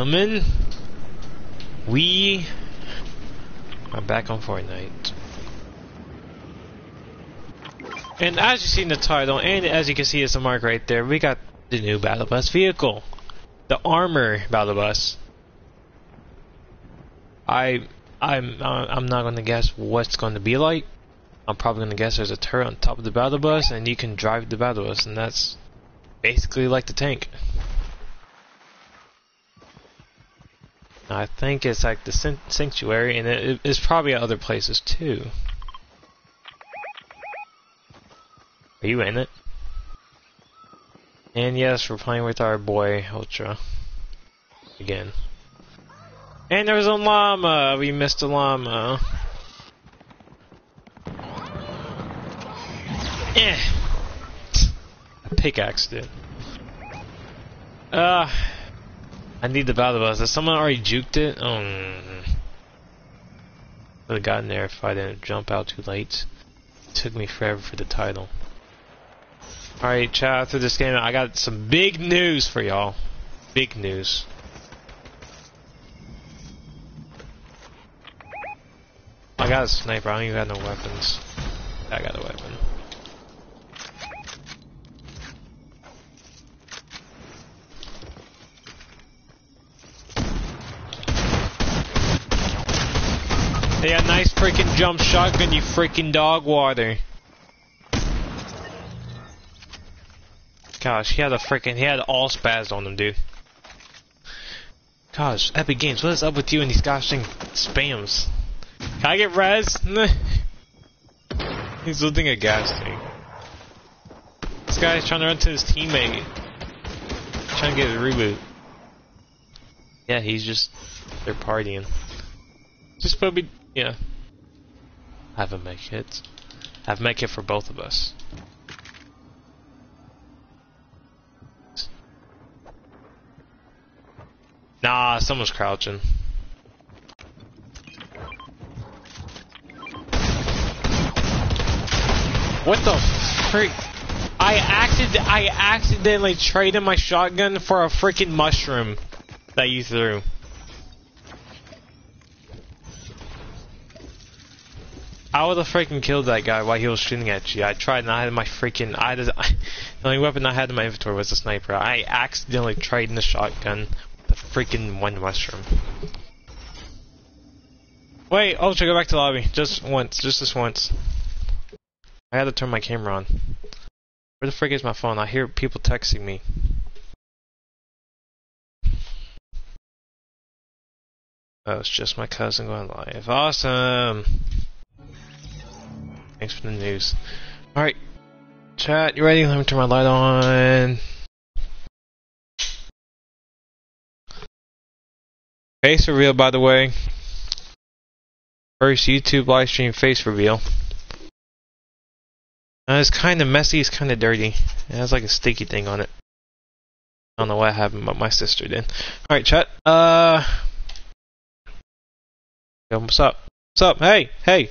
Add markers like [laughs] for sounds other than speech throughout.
gentlemen, we are back on Fortnite. And as you see in the title, and as you can see it's a mark right there, we got the new Battle Bus vehicle. The Armor Battle Bus. I, I'm, uh, I'm not gonna guess what's going to be like. I'm probably gonna guess there's a turret on top of the Battle Bus, and you can drive the Battle Bus, and that's basically like the tank. I think it's like the sanctuary, and it is probably at other places too. Are you in it? And yes, we're playing with our boy Ultra again. And there's a llama. We missed a llama. Eh. A pickaxe did. Uh. I need the battle bus. Has someone already juked it? Oh. Mm, mm. Would have gotten there if I didn't jump out too late. It took me forever for the title. Alright, chat, after this game, I got some big news for y'all. Big news. I got a sniper, I don't even got no weapons. I got a weapon. Yeah, nice freaking jump shotgun, you freaking dog water. Gosh, he had a freaking, he had all spaz on him, dude. Gosh, Epic Games, what is up with you and these gosh dang spams? Can I get res? [laughs] He's looking at gas tank. This guy's trying to run to his teammate. Trying to get a reboot. Yeah, he's just, they're partying. Just put me yeah. Have a make it. Have make it for both of us. Nah, someone's crouching. What the freak? I acted I accidentally traded my shotgun for a freaking mushroom that you threw. I would have freaking killed that guy while he was shooting at you. I tried and I had my freaking... I [laughs] the only weapon I had in my inventory was a sniper. I accidentally traded the shotgun with the freaking one mushroom. Wait, should go back to the lobby. Just once. Just this once. I had to turn my camera on. Where the frick is my phone? I hear people texting me. Oh, it's just my cousin going live. Awesome! Thanks for the news. Alright. Chat, you ready? Let me turn my light on. Face reveal, by the way. First YouTube live stream face reveal. Uh, it's kind of messy, it's kind of dirty. It has like a sticky thing on it. I don't know what happened, but my sister did. Alright, chat. Uh. What's up? What's up? Hey, hey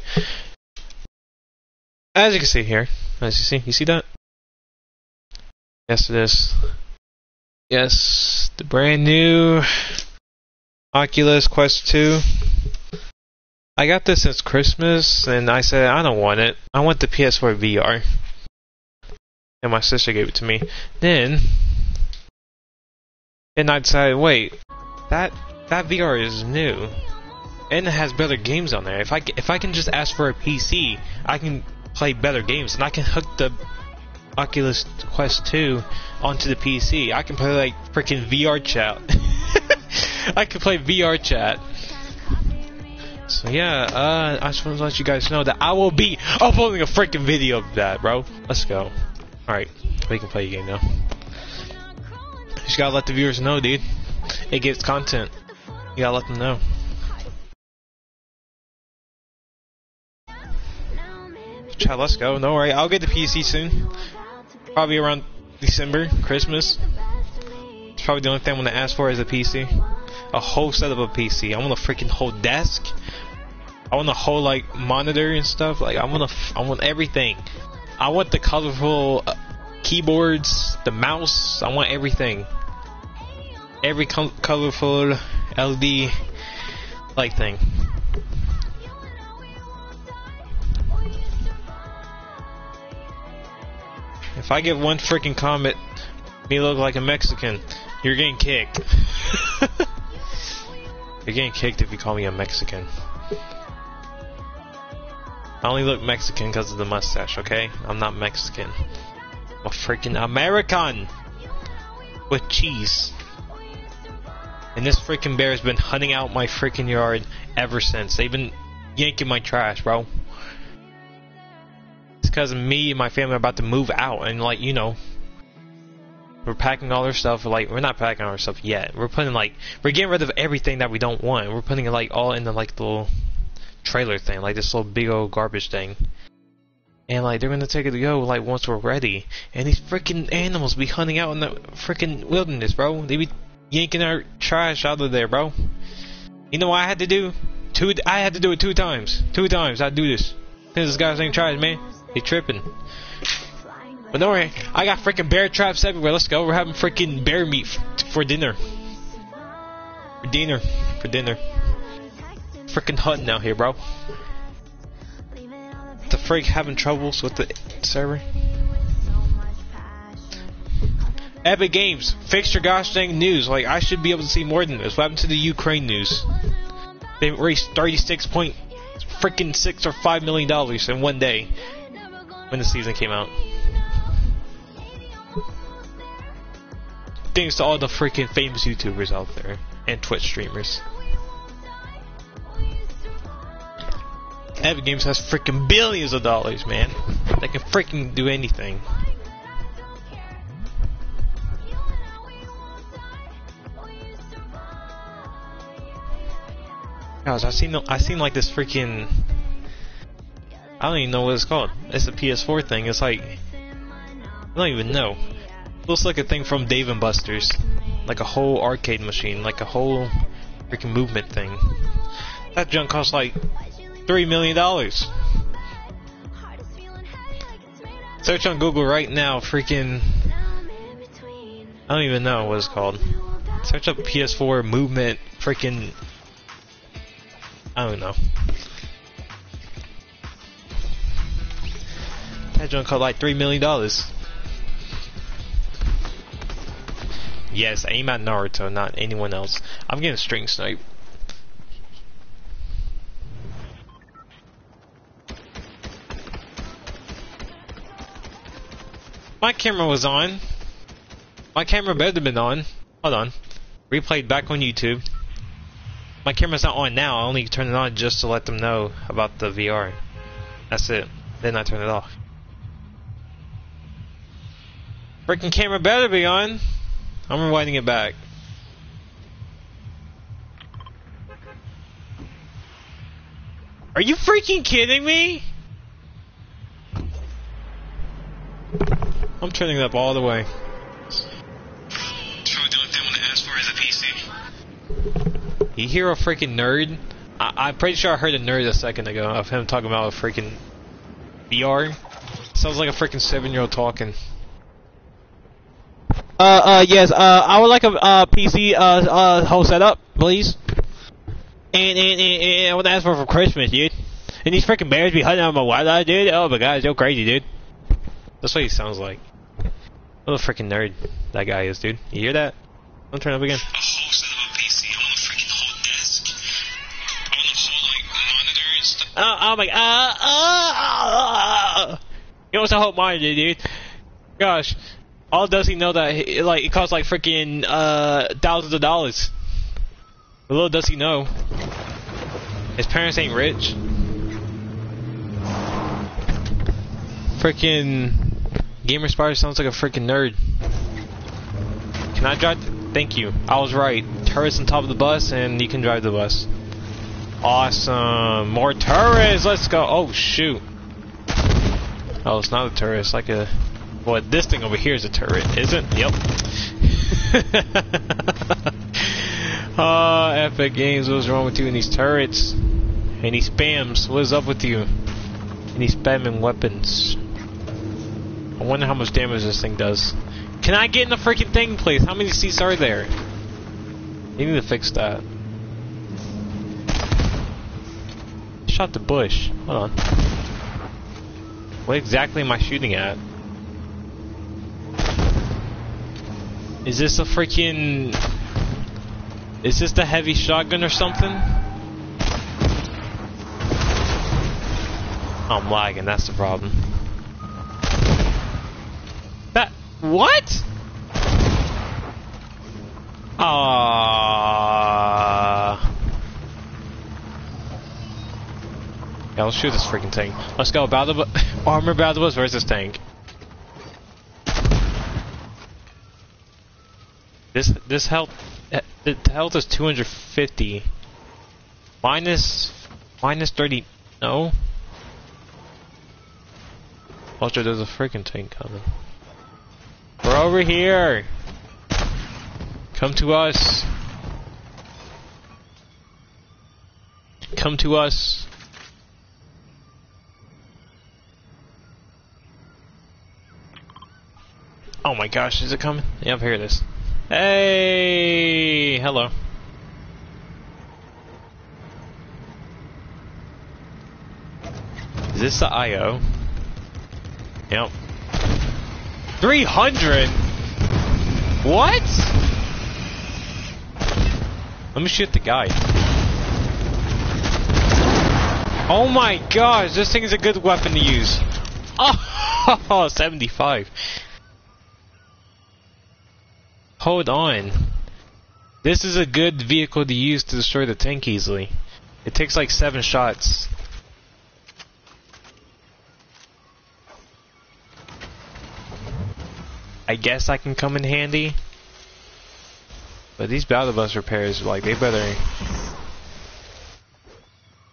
as you can see here, as you see, you see that? Yes, it is. Yes, the brand new Oculus Quest 2. I got this since Christmas, and I said I don't want it. I want the PS4 VR. And my sister gave it to me. Then, and I decided, wait, that that VR is new, and it has better games on there. If I if I can just ask for a PC, I can play better games, and I can hook the Oculus Quest 2 onto the PC. I can play like freaking VR chat. [laughs] I can play VR chat. So yeah, uh, I just want to let you guys know that I will be uploading a freaking video of that, bro. Let's go. Alright, we can play a game now. Just gotta let the viewers know, dude. It gives content. You gotta let them know. Chat, let's go. No worry, I'll get the PC soon. Probably around December, Christmas. It's probably the only thing I'm gonna ask for is a PC. A whole setup of a PC. I want a freaking whole desk. I want a whole like monitor and stuff. Like I want I want everything. I want the colorful uh, keyboards, the mouse. I want everything. every colorful LED light thing. If I get one freaking comment, me look like a Mexican, you're getting kicked. [laughs] you're getting kicked if you call me a Mexican. I only look Mexican because of the mustache, okay? I'm not Mexican. I'm a freaking American! With cheese. And this freaking bear has been hunting out my freaking yard ever since. They've been yanking my trash, bro. Because me and my family are about to move out, and like, you know, we're packing all our stuff. Like, we're not packing all our stuff yet. We're putting like, we're getting rid of everything that we don't want. We're putting it like all in the like little trailer thing, like this little big old garbage thing. And like they're gonna take it to go like once we're ready. And these freaking animals be hunting out in the freaking wilderness, bro. They be yanking our trash out of there, bro. You know what I had to do? Two. I had to do it two times. Two times I do this. This guy's ain't trash, man. He tripping. But don't worry, I got freaking bear traps everywhere. Let's go. We're having freaking bear meat for dinner. For dinner. For dinner freaking hunting out here, bro. The freak having troubles with the server. Epic Games, fix your gosh dang news. Like, I should be able to see more than this. What happened to the Ukraine news? They raised 36 point freaking 6 or 5 million dollars in one day when the season came out. Thanks to all the freaking famous YouTubers out there and Twitch streamers. Epic Games has freaking billions of dollars, man. They can freaking do anything. I seen I seen like this freaking I don't even know what it's called. It's a PS4 thing. It's like I don't even know. It looks like a thing from Dave and Buster's, like a whole arcade machine, like a whole freaking movement thing. That junk costs like three million dollars. Search on Google right now, freaking. I don't even know what it's called. Search up PS4 movement, freaking. I don't know. That junk cost like three million dollars. Yes, aim at Naruto, not anyone else. I'm getting stream snipe. My camera was on. My camera better have been on. Hold on. Replayed back on YouTube. My camera's not on now. I only turn it on just to let them know about the VR. That's it. Then I turn it off. Freaking camera better be on. I'm rewinding it back. Are you freaking kidding me? I'm turning it up all the way. So the only thing I'm gonna ask for is a PC. You hear a freaking nerd? I am pretty sure I heard a nerd a second ago of him talking about a freaking VR. Sounds like a freaking seven year old talking. Uh, uh, yes, uh, I would like a, uh, PC, uh, uh, whole setup, please. And, and, and, and I want to ask for for Christmas, dude. And these freaking bears be hunting on my Wi-Fi, dude. Oh my god, so crazy, dude. That's what he sounds like. What a freaking nerd that guy is, dude. You hear that? Don't turn up again. A whole set of a PC. I want a freaking whole desk. I want a whole like monitor and stuff. Oh, oh my god. Uh, uh, uh, you want a whole monitor, dude? Gosh. All does he know that he, like it costs like freaking uh thousands of dollars. But little does he know. His parents ain't rich. Freaking Gamer Spider sounds like a freaking nerd. Can I drive? Thank you. I was right. Turrets on top of the bus, and you can drive the bus. Awesome. More turrets. Let's go. Oh shoot. Oh, it's not a turret. It's like a. Well, this thing over here is a turret, is it? Yep. Oh, [laughs] Epic Games. What's wrong with you and these turrets? And these spams. What is up with you? And these spamming weapons. I wonder how much damage this thing does. Can I get in the freaking thing, please? How many seats are there? You need to fix that. Shot the bush. Hold on. What exactly am I shooting at? Is this a freaking... Is this the heavy shotgun or something? I'm lagging, that's the problem. That... What? Ah. Yeah, let's shoot this freaking thing. Let's go. Battle [laughs] armor battle versus tank. This this health eh, the health is 250. Minus minus 30. No. Ultra, there's a freaking tank coming. We're over here. Come to us. Come to us. Oh my gosh, is it coming? Yep, here it is. Hey, hello. Is this the IO? Yep. 300? What? Let me shoot the guy. Oh my gosh, this thing is a good weapon to use. [laughs] Oh, 75. Hold on. This is a good vehicle to use to destroy the tank easily. It takes like seven shots. I guess I can come in handy. But these battle bus repairs, like, they better...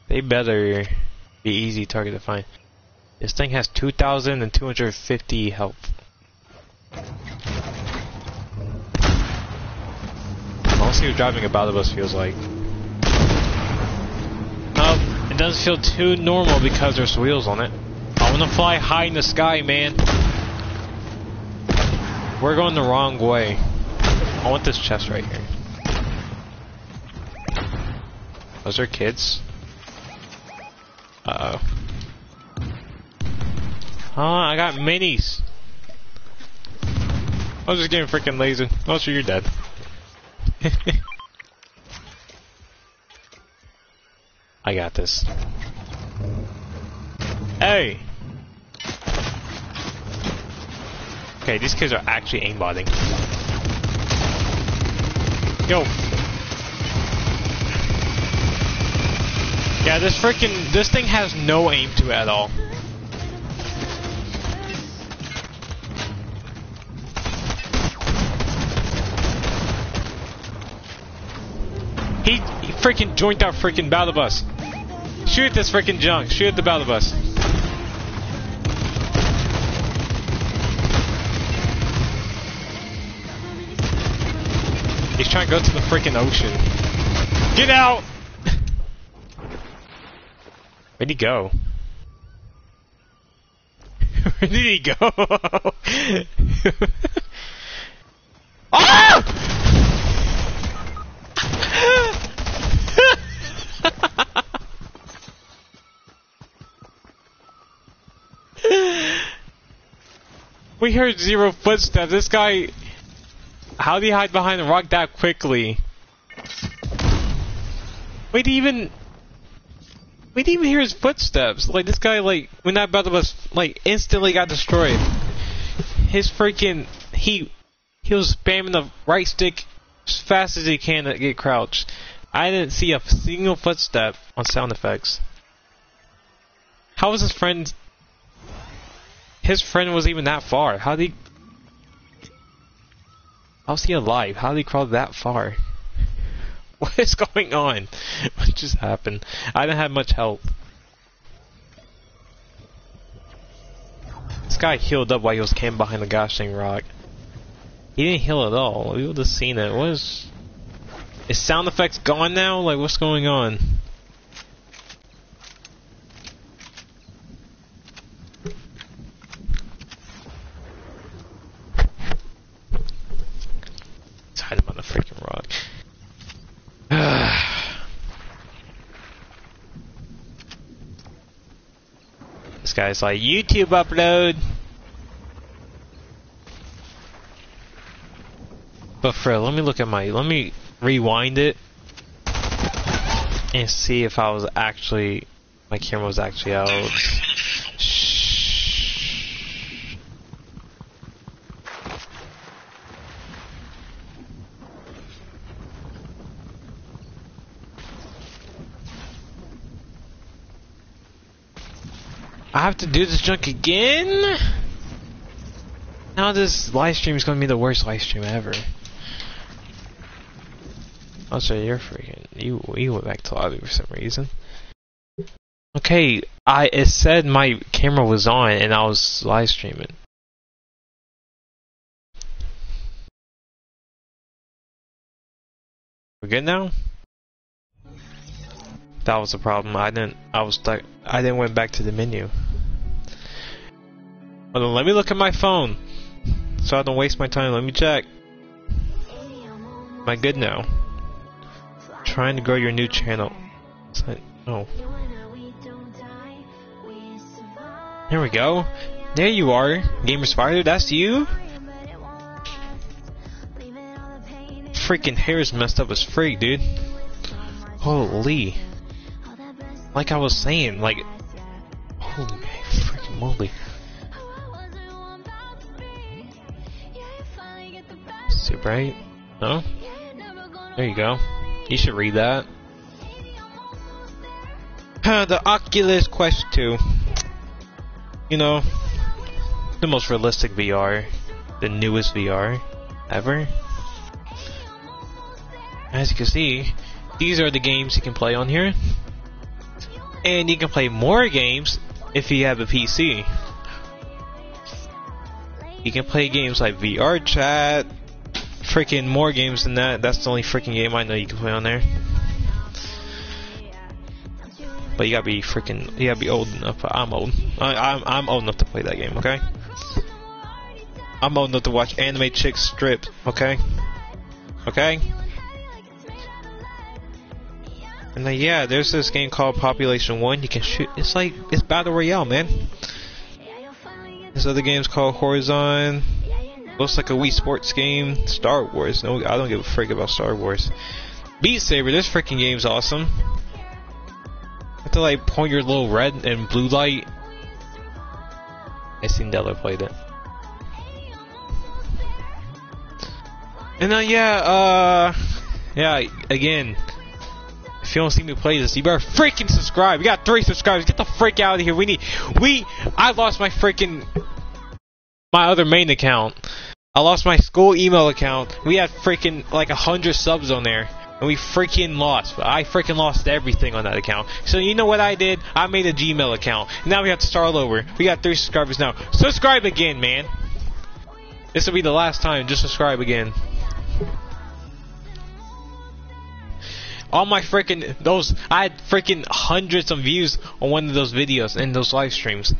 They better be easy target to find. This thing has 2,250 health. See what driving a bus feels like. Oh, it doesn't feel too normal because there's wheels on it. I wanna fly high in the sky, man. We're going the wrong way. I want this chest right here. Those are kids. Uh oh. I got minis. I was just getting freaking lazy. Oh, so you're dead. [laughs] I got this. Hey! Okay, these kids are actually aimbotting. Yo. Yeah, this freaking this thing has no aim to it at all. He, he freaking joined our freaking battle bus. Shoot this freaking junk. Shoot the battle bus. He's trying to go to the freaking ocean. Get out! [laughs] Where'd he go? [laughs] Where did he go? [laughs] ah! We heard zero footsteps. This guy how do he hide behind the rock that quickly? Wait, even... We didn't even hear his footsteps. Like, this guy, like, when that brother was, like, instantly got destroyed. His freaking... He... He was spamming the right stick as fast as he can to get crouched. I didn't see a single footstep on sound effects. How was his friend... His friend was even that far. How did he... How's he alive? How did he crawl that far? [laughs] What is going on? [laughs] What just happened? I didn't have much help. This guy healed up while he was camping behind the gosh dang rock. He didn't heal at all. We would have seen it. What is... Is sound effects gone now? Like, what's going on? hide him on the freaking rock. [sighs] this guy's like, YouTube upload! But frill. let me look at my, let me rewind it and see if I was actually, my camera was actually out. Have to do this junk again? Now this live stream is going to be the worst live stream ever. Oh, so you're freaking. You you went back to lobby for some reason. Okay, I it said my camera was on and I was live streaming. We're good now. That was the problem. I didn't. I was stuck. I didn't went back to the menu. Hold on. Let me look at my phone, so I don't waste my time. Let me check. I good now? trying to grow your new channel. oh. Here we go. There you are, Gamer Spider. That's you. Freaking hair is messed up as freak, dude. Holy. Like I was saying, like, holy freaking moly. Bright? No? There you go. You should read that. the Oculus Quest 2. You know, the most realistic VR. The newest VR ever. As you can see, these are the games you can play on here. And you can play more games if you have a PC. You can play games like VR Chat, freaking more games than that. That's the only freaking game I know you can play on there. But you gotta be freaking, you gotta be old enough. I'm old. I, I'm I'm old enough to play that game. Okay. I'm old enough to watch anime chicks strip. Okay. Okay. And then yeah, there's this game called Population One. You can shoot. It's like it's battle royale, man. There's other games called Horizon. Looks like a Wii Sports game. Star Wars. No, I don't give a frick about Star Wars. Beat Saber. This freaking game's awesome. Have to like point your little red and blue light. I seen Della played it. And then yeah, uh, yeah. Again, if you don't see me play this, you better freaking subscribe. We got three subscribers. Get the freak out of here. We need. We. I lost my freaking my other main account. I lost my school email account. We had freaking like a hundred subs on there. And we freaking lost. I freaking lost everything on that account. So you know what I did? I made a Gmail account. Now we have to start all over. We got three subscribers now. Subscribe again, man. This will be the last time. Just subscribe again. All my freaking those I had freaking hundreds of views on one of those videos and those live streams.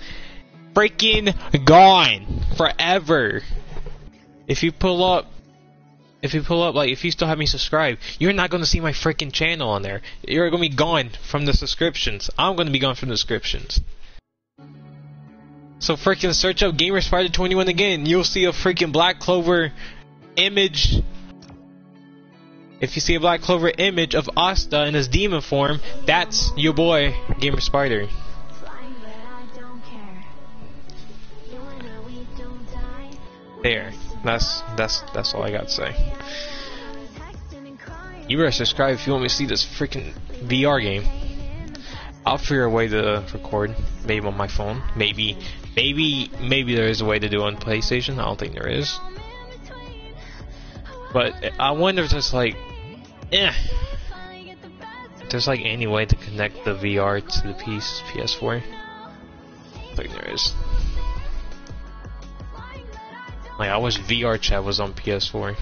Freaking gone forever. If you pull up, if you pull up, like, if you still have me subscribed, you're not going to see my freaking channel on there. You're going to be gone from the subscriptions. I'm going to be gone from the subscriptions. So freaking search up Gamer Spider 21 again. You'll see a freaking Black Clover image. If you see a Black Clover image of Asta in his demon form, that's your boy, Gamer Spider. There. That's that's that's all I got to say. You better subscribe if you want me to see this freaking VR game. I'll figure a way to record, maybe on my phone. Maybe, maybe, maybe there is a way to do it on PlayStation. I don't think there is. But I wonder if there's like, eh, there's like any way to connect the VR to the PS PS4. I think there is. Like I wish VR chat was on PS4.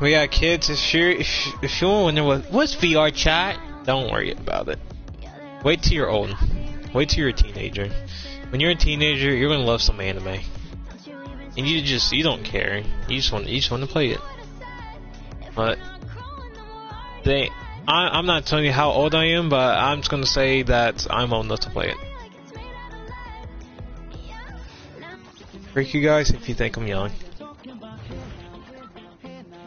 We got kids. If you if, if you're wondering what what's VR chat, don't worry about it. Wait till you're old. Wait till you're a teenager. when you're a teenager, you're gonna love some anime, and you just you don't care. You just want you just want to play it. But they, I, I'm not telling you how old I am, but I'm just gonna say that I'm old enough to play it. Freak you guys if you think I'm young.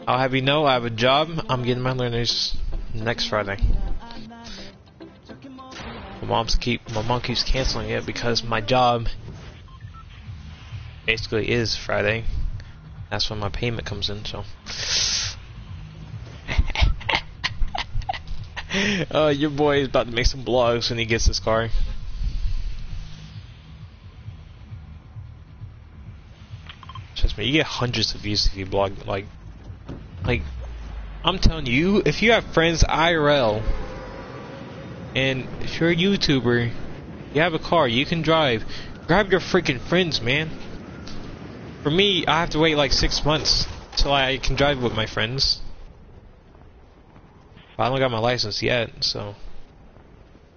I'll have you know I have a job. I'm getting my learners next Friday. My mom's keep my mom keeps canceling it because my job basically is Friday. That's when my payment comes in, so uh, [laughs] your boy is about to make some blogs when he gets his car. Trust me, you get hundreds of views if you blog like like I'm telling you, if you have friends IRL and if you're a YouTuber, you have a car, you can drive. Grab your freaking friends, man. For me, I have to wait like six months till I can drive with my friends. I don't got my license yet, so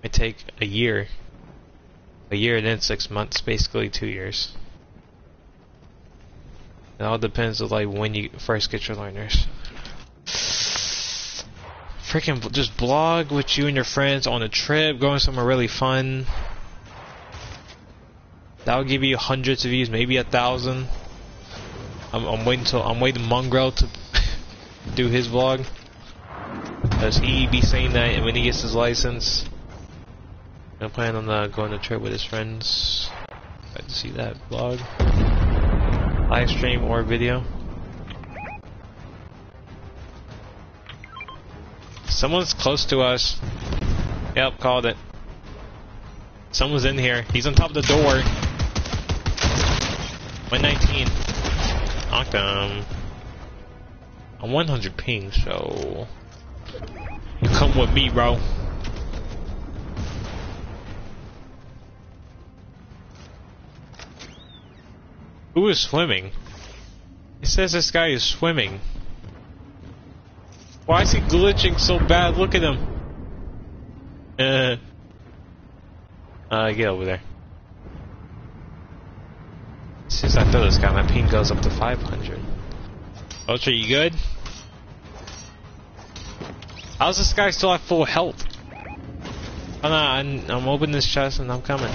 it take a year. A year, and then six months, basically two years. It all depends on like when you first get your learners freaking just blog with you and your friends on a trip, going somewhere really fun. That'll give you hundreds of views, maybe a thousand. I'm, I'm waiting till I'm waiting Mongrel to [laughs] do his vlog. Cause he be saying that when he gets his license. I plan on uh, going on a trip with his friends. I'd to see that vlog, live stream or video. Someone's close to us. Yep, called it. Someone's in here. He's on top of the door. 119. Knocked him. I'm 100 ping, so... You come with me, bro. Who is swimming? It says this guy is swimming. Why is he glitching so bad? Look at him. Uh, uh get over there. Since I throw this guy, my ping goes up to 500. Ultra, you good? How's this guy still at full health? Oh no, I'm, I'm opening this chest and I'm coming.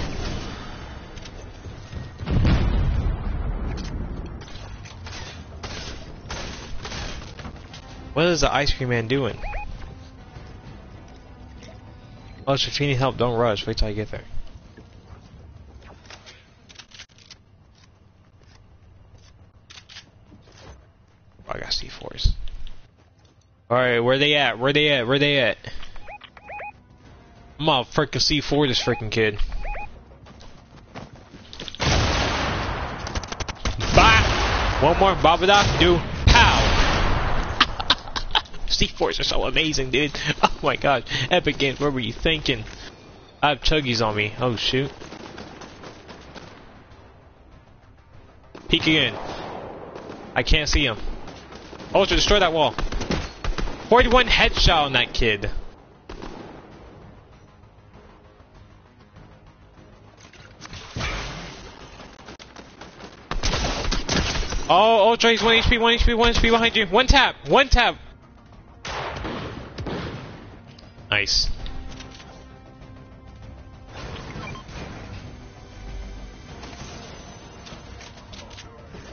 What is the ice cream man doing? Oh, so if you need help, don't rush. Wait till I get there. Oh, I got C4s. Alright, where they at? Where they at? Where they at? I'm gonna freaking C4 this freaking kid. Bye! One more, Babadook, do. Pow! C4s [laughs] are so amazing, dude. [laughs] Oh my god. Epic Games, what were you thinking? I have chuggies on me. Oh shoot. Peek again. I can't see him. Ultra, destroy that wall. 41 headshot on that kid. Oh, oh Ultra, he's 1 HP, 1 HP, 1 HP behind you. One tap, one tap. Nice.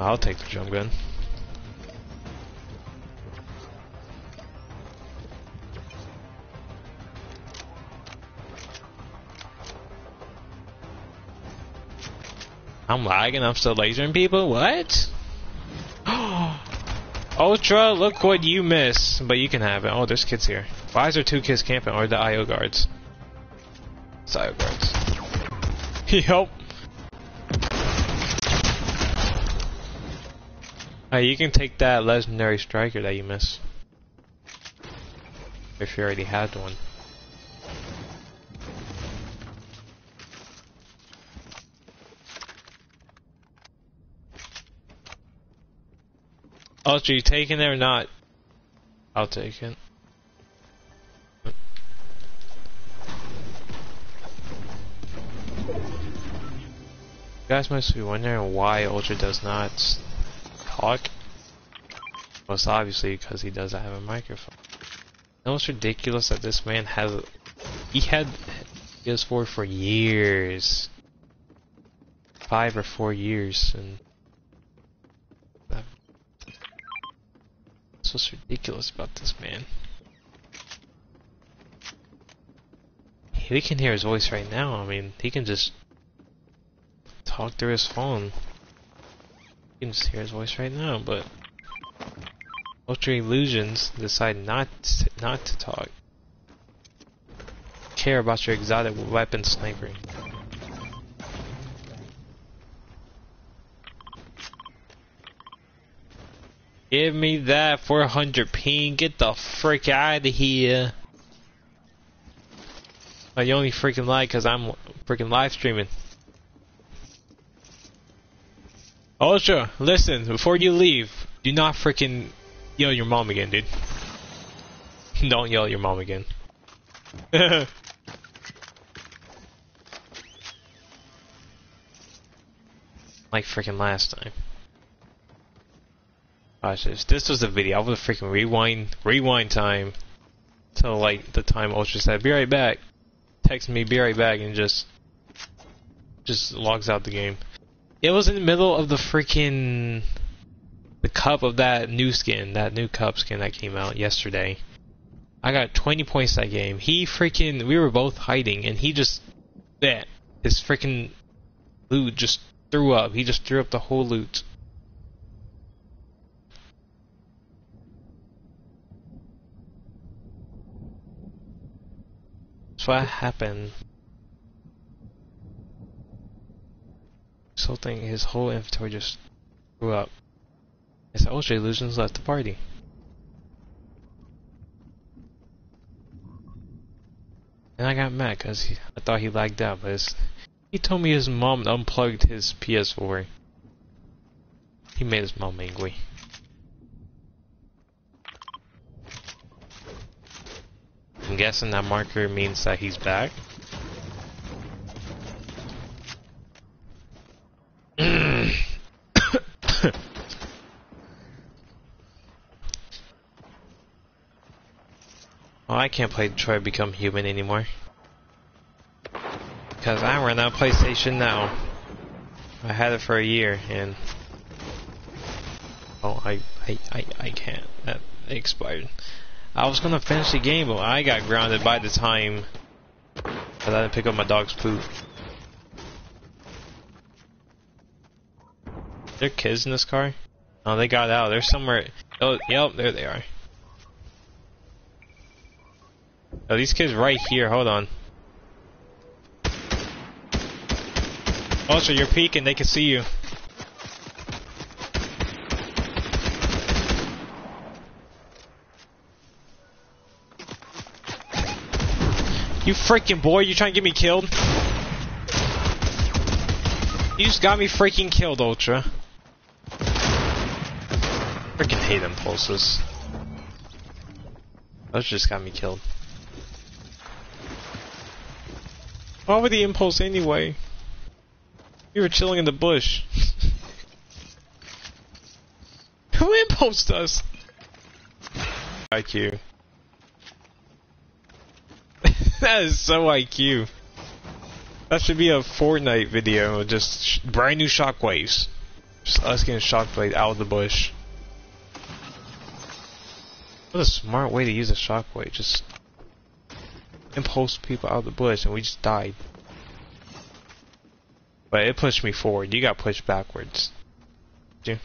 I'll take the jump gun. I'm lagging, I'm still lasering people? What? [gasps] Ultra, look what you miss. But you can have it. Oh, there's kids here. Why is there two kids camping? Or the IO guards? It's IO guards. [laughs] Help! Hey, you can take that legendary striker that you miss. If you already had one. Oh, so you taking it or not? I'll take it. You guys must be wondering why Ultra does not talk. Well, it's obviously because he doesn't have a microphone. You know what's ridiculous that this man has... He had PS4 for years. Five or four years, and... That's what's ridiculous about this man. We can hear his voice right now. I mean, he can just talk through his phone. You can just hear his voice right now, but Ultra Illusions decide not to, not to talk. Care about your exotic weapon sniping. Give me that 400 ping. Get the frick out of here. I only freaking lie because I'm freaking live streaming. Ultra, listen, before you leave, do not freaking yell your mom again, dude. [laughs] Don't yell your mom again. [laughs] like freaking last time. Gosh, if this was a video, I would freaking rewind, rewind time till like the time Ultra said, "Be right back." Text me, "Be right back," and just, just logs out the game. It was in the middle of the freaking the cup of that new skin, that new cup skin that came out yesterday. I got 20 points that game. He freaking, we were both hiding, and he just, that, his freaking loot just threw up. He just threw up the whole loot. What happened. Something, his whole inventory just threw up. His Ultra Illusions left the party. And I got mad because I thought he lagged out, but he told me his mom unplugged his PS4. He made his mom angry. I'm guessing that marker means that he's back. Well, [coughs] oh, I can't play Detroit Become Human anymore. Because I run out of PlayStation now. I had it for a year, and... Oh, I, I, I, I can't. That expired. I was gonna finish the game, but I got grounded by the time because I didn't pick up my dog's poop. There kids in this car? Oh, they got out. They're somewhere. Oh, yep, there they are. Oh, these kids right here. Hold on. Oh, also, you're peeking. They can see you. You freaking boy, you trying to get me killed? You just got me freaking killed, Ultra. Freaking hate impulses. Those just got me killed. Why would the impulse anyway? You were chilling in the bush. [laughs] Who impulsed us? IQ. That is so IQ. That should be a Fortnite video, just brand new shockwaves. Just us getting shockwave out of the bush. What a smart way to use a shockwave, just impulse people out of the bush and we just died. But it pushed me forward. You got pushed backwards. You?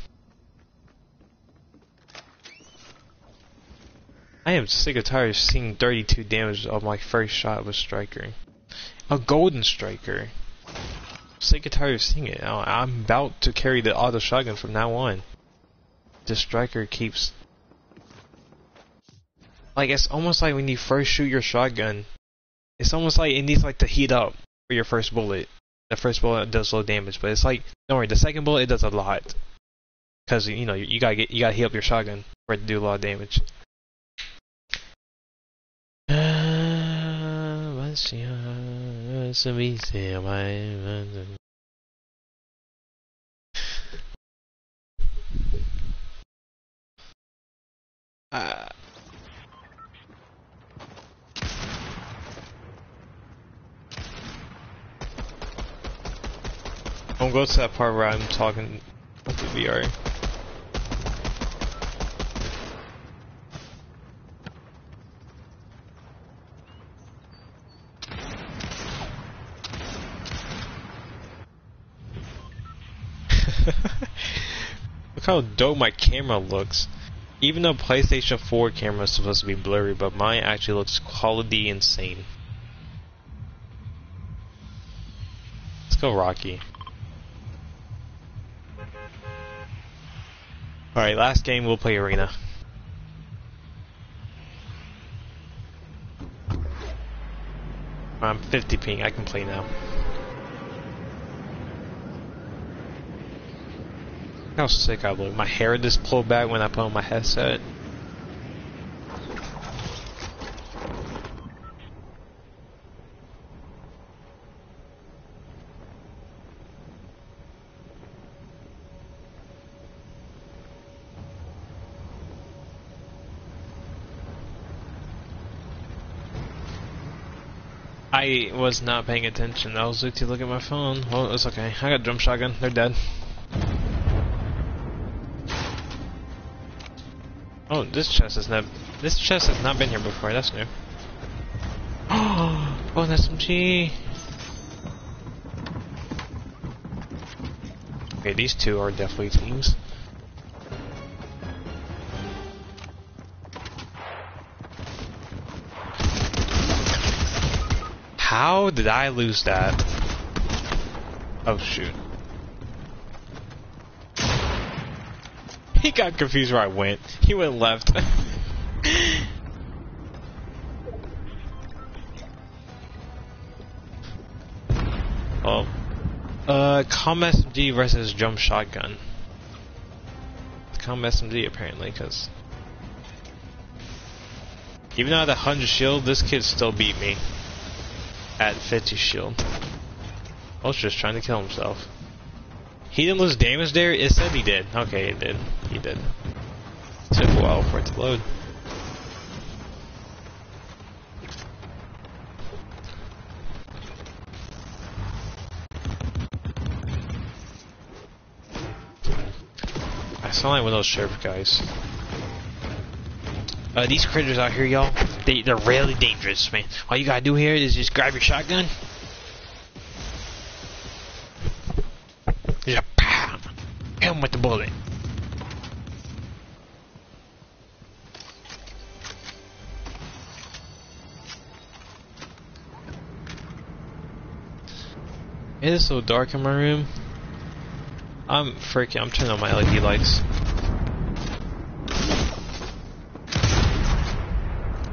I am sick of tired of seeing 32 damage of my first shot a striker. A golden striker. Sick of tired of seeing it. I'm about to carry the auto shotgun from now on. The striker keeps like it's almost like when you first shoot your shotgun it's almost like it needs like to heat up for your first bullet. The first bullet does low damage, but it's like don't worry, the second bullet it does a lot because you know you gotta get you gotta heat up your shotgun for it to do a lot of damage. Uh. Don't go to that part where I'm talking with the VR. How dope my camera looks. Even though PlayStation 4 camera is supposed to be blurry, but mine actually looks quality insane. Let's go Rocky. Alright, last game we'll play Arena. I'm 50 ping, I can play now. How sick I look. My hair just pulled back when I put on my headset. I was not paying attention. I was looking at my phone. Well, it's okay. I got drum shotgun. They're dead. Oh, this chest has not. This chest has not been here before. That's new. [gasps] Oh, an SMG. Okay, these two are definitely teams. How did I lose that? Oh shoot. He got confused where I went. He went left. [laughs] oh. Uh, Com SMG versus Jump Shotgun. Com SMD apparently, because... Even though I had 100 shield, this kid still beat me. At 50 shield. I was just trying to kill himself. He didn't lose damage there? It said he did. Okay, it did. He did. Took a while for it to load. I sound like one of those sheriff guys. Uh, these critters out here, y'all, they, they're really dangerous, man. All you gotta do here is just grab your shotgun, It is so dark in my room. I'm freaking, I'm turning on my LED lights.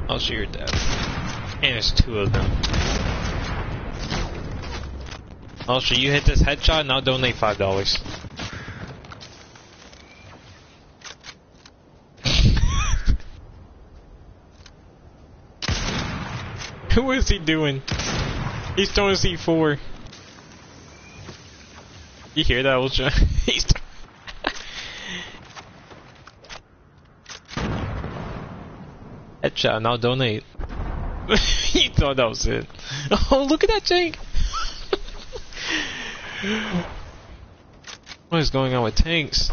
Oh, I'll shoot your dad. And there's two of them. Oh, also, you hit this headshot and I'll donate $5. [laughs] what is he doing? He's throwing C4. You hear that, Ultra? [laughs] He's. Headshot, now donate. [laughs] he thought that was it. [laughs] Oh, look at that tank! what is going on with tanks?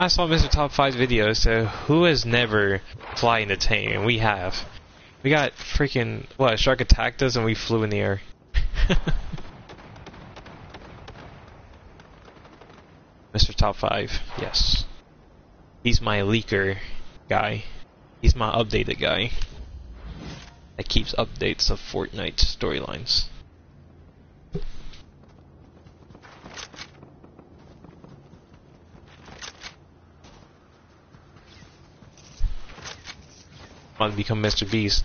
I saw Mr. Top 5's video, so who has never flying a tank? And we have. We got freaking, what, a shark attacked us and we flew in the air. Mr. Top 5, yes. He's my leaker guy. He's my updated guy. That keeps updates of Fortnite storylines. want to become Mr. Beast.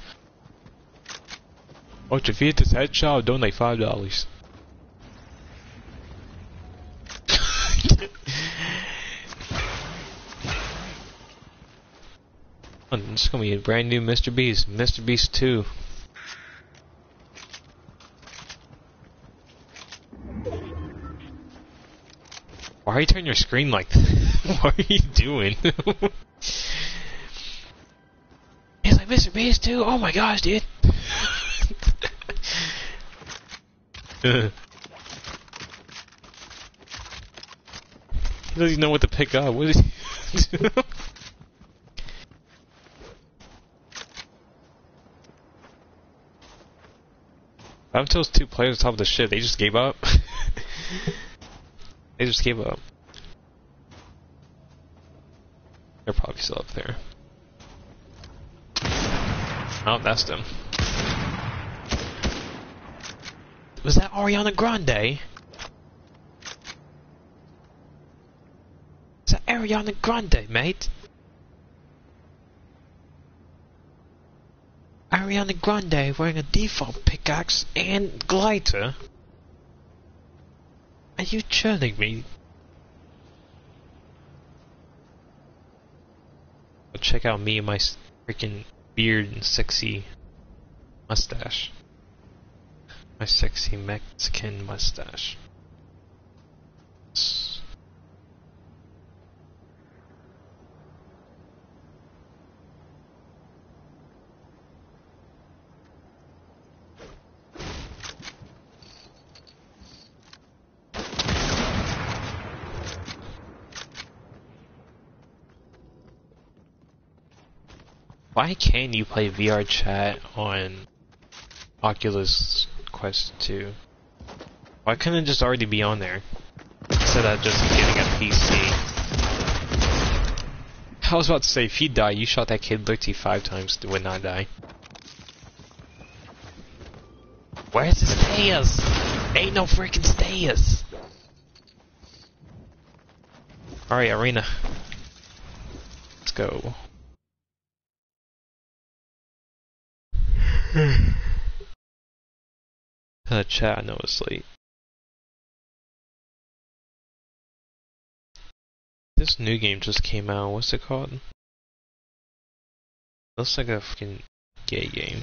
Oh, to feed this headshot, donate $5. It's gonna be a brand new Mr. Beast, Mr. Beast 2. Why are you turning your screen like that? [laughs] what are you doing? [laughs] He's like, Mr. Beast 2? Oh my gosh, dude. [laughs] he doesn't even know what to pick up. What is he? I'm those two players on top of the ship, they just gave up. [laughs] they just gave up. They're probably still up there. Oh, that's them. Was that Ariana Grande? Is that Ariana Grande, mate? Ariana Grande wearing a default pickaxe and glider? Are you churning me? check out me and my freaking beard and sexy mustache. My sexy Mexican mustache. Why can't you play VR chat on Oculus Quest 2? Why couldn't it just already be on there? Instead of just getting a PC. I was about to say, if you die, you shot that kid literally five times to would not die. Where's the stairs? Ain't no freaking stairs! Alright, Arena. Let's go. [sighs] uh, chat, I know it's late. This new game just came out. What's it called? Looks like a fucking gay game.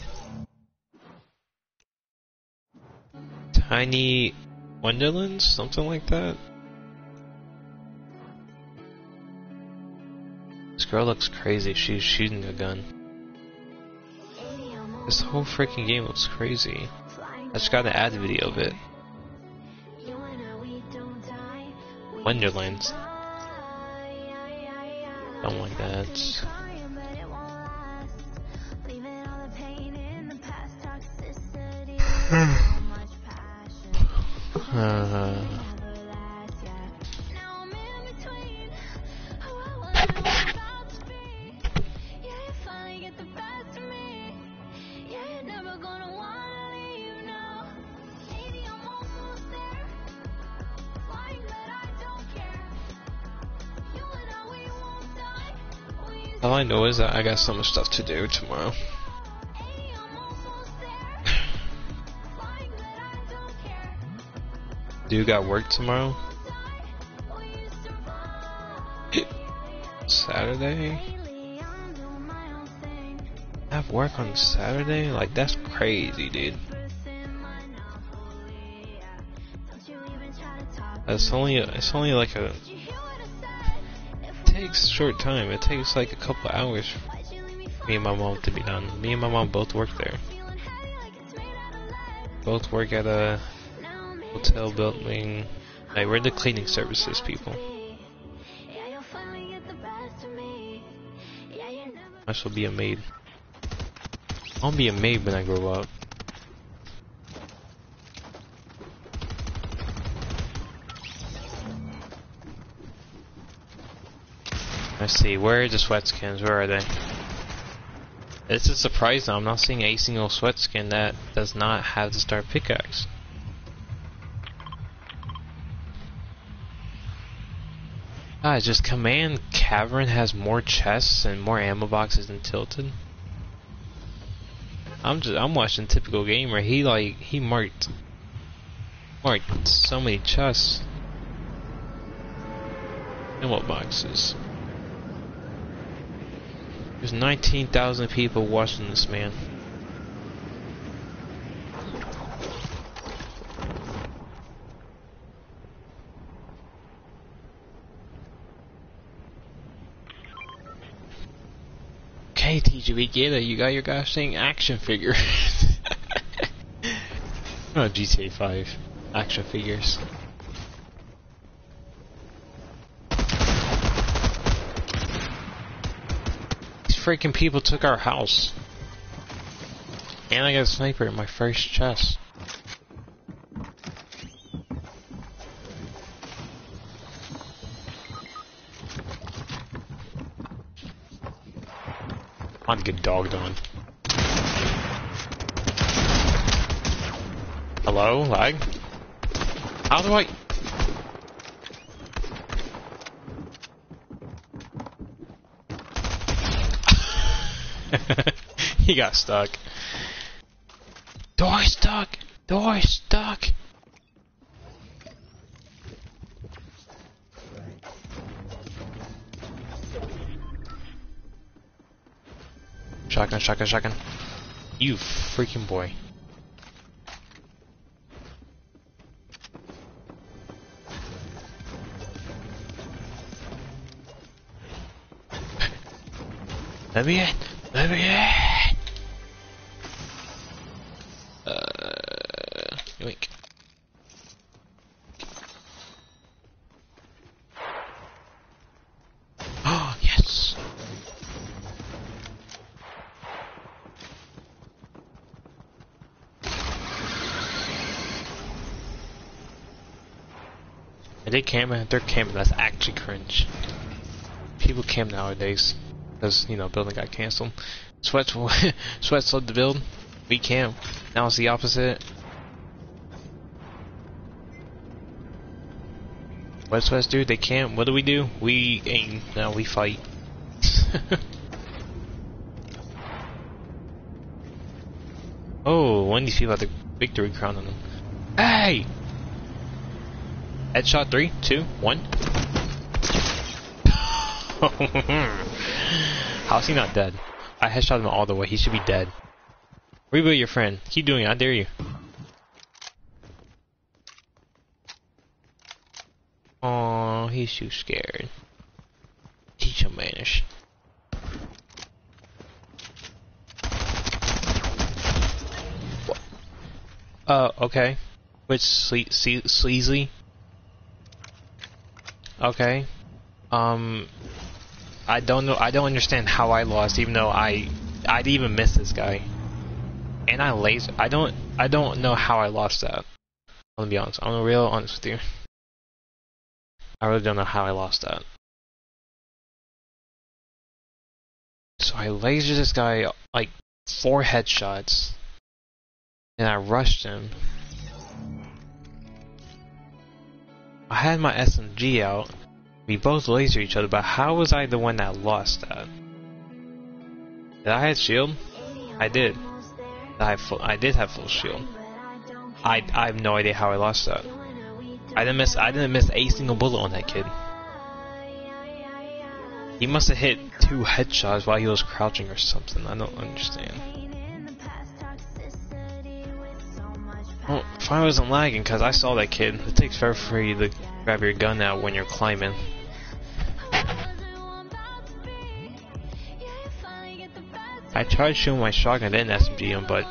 Tiny Wonderlands? Something like that? This girl looks crazy. She's shooting a gun. This whole freaking game looks crazy. I just got an ad video of it. Wonderlands. Something like that. uh, [sighs] [sighs] [sighs] I know is that I got so much stuff to do tomorrow. [laughs] do you got work tomorrow? [laughs] Saturday? I have work on Saturday? Like, that's crazy, dude. It's only, it's only like a takes short time. It takes like a couple hours for me and my mom to be done. Me and my mom both work there. Both work at a hotel building. Like, we're the cleaning services people. I shall be a maid. I'll be a maid when I grow up. See, where are the sweat skins? Where are they? A surprise though, I'm not seeing a single sweat skin that does not have the star pickaxe. Ah, just Command Cavern has more chests and more ammo boxes than Tilted. I'm just I'm watching typical gamer. He like he marked marked so many chests. Ammo boxes. There's 19,000 people watching this man. Hey TGB, get it, you got your gosh dang action figure. [laughs] oh, GTA 5. Action figures. Freaking people took our house. And I got a sniper in my first chest. I'm getting dogged on. Hello, lag? How do I... [laughs] he got stuck. Door stuck! Door stuck! Shotgun, shotgun, shotgun. You freaking boy. Let me in! Me in! Uh, yoink. [gasps] Oh, yes! Are they camping? They're camping. That's actually cringe. People camp nowadays because you know building got canceled. Sweat [laughs] Sweats love to build. We camp. Now it's the opposite. What Sweats do? They camp. What do we do? We aim. Now we fight. [laughs] oh, when do you feel like the victory crown on them? Hey! Headshot three, two, one. [laughs] Oh, hmm. [sighs] How's he not dead? I headshot him all the way. He should be dead. Reboot your friend. Keep doing it. I dare you. Oh, he's too scared. Teach him manners. Uh, okay. Which sle sle sleazy? Okay. Um, I don't know. I don't understand how I lost, even though I I'd even miss this guy. And I laser. I don't. I don't know how I lost that. I'm gonna be honest. I'm gonna real honest with you. I really don't know how I lost that. So I lasered this guy like four headshots, and I rushed him. I had my SMG out. We both lasered each other, but how was I the one that lost that? Did I have shield? I did. I full, I did have full shield. I I have no idea how I lost that. I didn't miss I didn't miss a single bullet on that kid. He must have hit two headshots while he was crouching or something. I don't understand. Well, if I wasn't lagging, because I saw that kid. It takes forever for you to grab your gun out when you're climbing. I tried shooting my shotgun and SMG but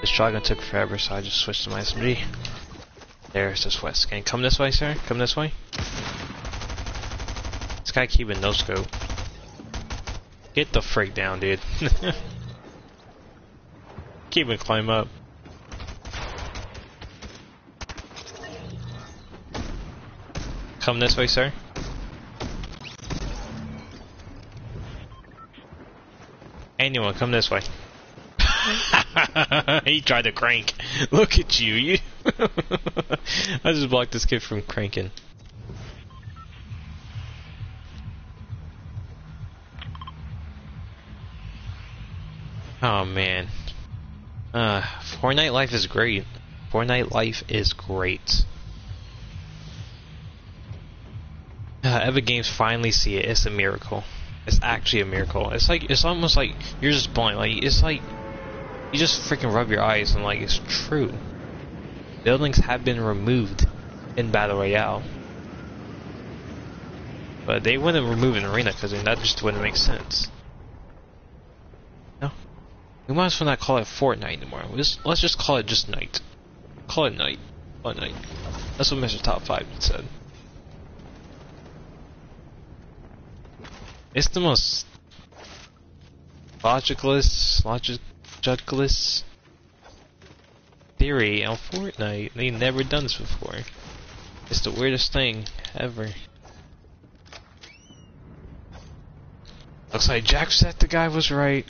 the shotgun took forever, so I just switched to my SMG. There's this west. Can come this way, sir? Come this way. This guy keeping no scope. Get the freak down, dude. [laughs] Keep him climb up. Come this way, sir. Anyone, come this way. [laughs] he tried to crank. Look at you. You. [laughs] I just blocked this kid from cranking. Oh man. Uh, Fortnite life is great. Fortnite life is great. Uh, Epic Games finally see it. It's a miracle. It's actually a miracle. It's like it's almost like you're just blind. Like it's like you just freaking rub your eyes and like it's true. Buildings have been removed in Battle Royale. But they wouldn't remove an arena because that just wouldn't make sense. No, We might as well not call it Fortnite anymore. Let's, let's just call it just night. Call it night. Call it night. That's what Mr. Top 5 said. It's the most logicalist, logicalist theory on Fortnite. They never done this before. It's the weirdest thing ever. Looks like Jack said the guy was right.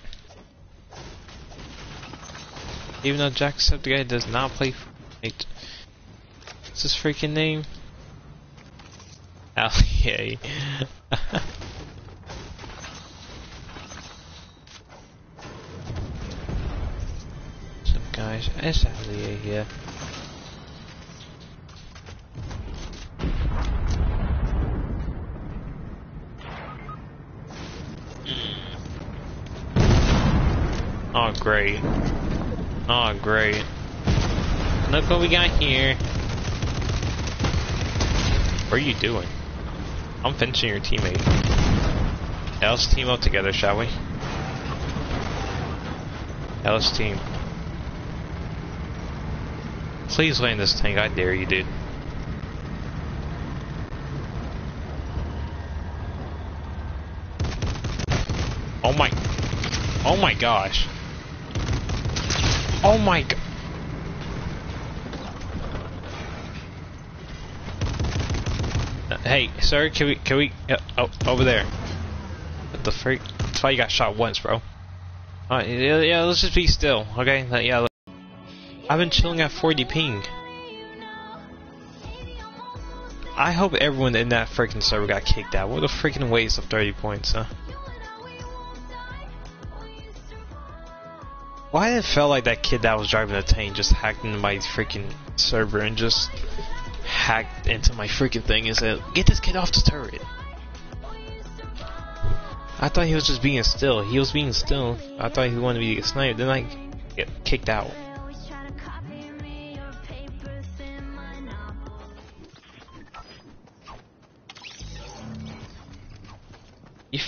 Even though Jack said the guy does not play Fortnite. What's his freaking name? [laughs] Some [laughs] it's Allier here. Oh, great. Oh, great. Look what we got here. What are you doing? I'm finishing your teammate. Yeah, let's team up together, shall we? Yeah, let's team. Please land this tank, I dare you, dude. Oh my... Oh my gosh. Oh my god. Uh, hey, sir, can we, can we, uh, oh, over there. What the freak? That's why you got shot once, bro. Alright, yeah, yeah, let's just be still, okay? Uh, yeah. I've been chilling at 40 ping. I hope everyone in that freaking server got kicked out. What a freaking waste of 30 points, huh? Why did it feel like that kid that was driving the tank just hacked into my freaking server and just hacked into my freaking thing and said, get this kid off the turret. I thought he was just being still. He was being still. I thought he wanted to get sniped. Then I get kicked out.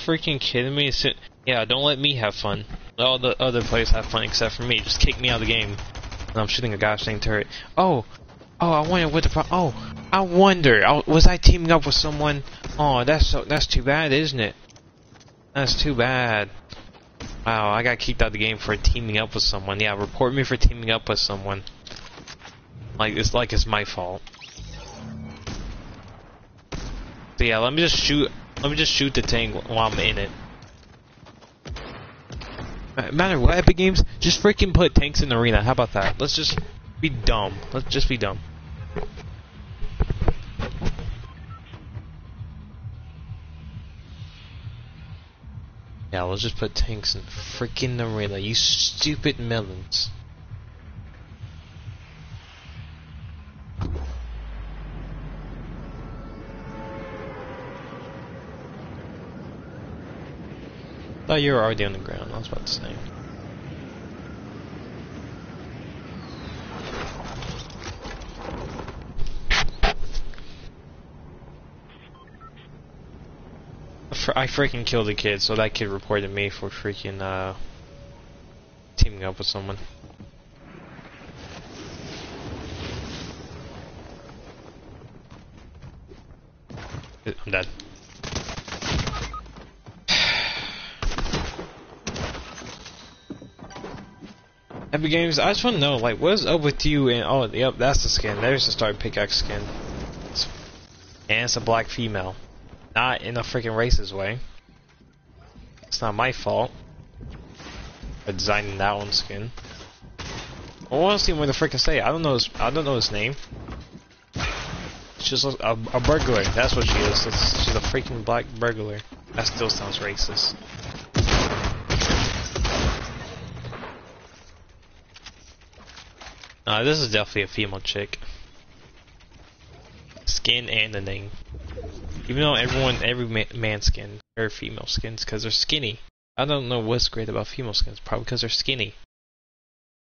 Freaking kidding me? Yeah, don't let me have fun. All the other players have fun except for me. Just kick me out of the game. And I'm shooting a gosh dang turret. Oh! Oh, I wonder what the Oh! I wonder! I, was I teaming up with someone? Oh, that's so- that's too bad, isn't it? That's too bad. Wow, I got kicked out of the game for teaming up with someone. Yeah, report me for teaming up with someone. Like, it's like it's my fault. So yeah, let me just shoot- let me just shoot the tank while I'm in it. Matter what, Epic Games, just freaking put tanks in the arena. How about that? Let's just be dumb. Let's just be dumb. Yeah, let's just put tanks in freaking arena. You stupid melons. Thought you were already on the ground, I was about to say. I freaking killed a kid, so that kid reported me for freaking, uh, teaming up with someone. I'm dead. Games, I just want to know, like, what's up with you and, oh, yep, that's the skin. There's the Star Pickaxe skin. And it's a black female. Not in a freaking racist way. It's not my fault. For designing that one skin. I want to see what the freaking say. I don't know his, I don't know his name. She's a, a, a burglar. That's what she is. It's, she's a freaking black burglar. That still sounds racist. Uh, this is definitely a female chick. Skin and the name. Even though everyone, every man, man skin, are female skins because they're skinny. I don't know what's great about female skins. Probably because they're skinny.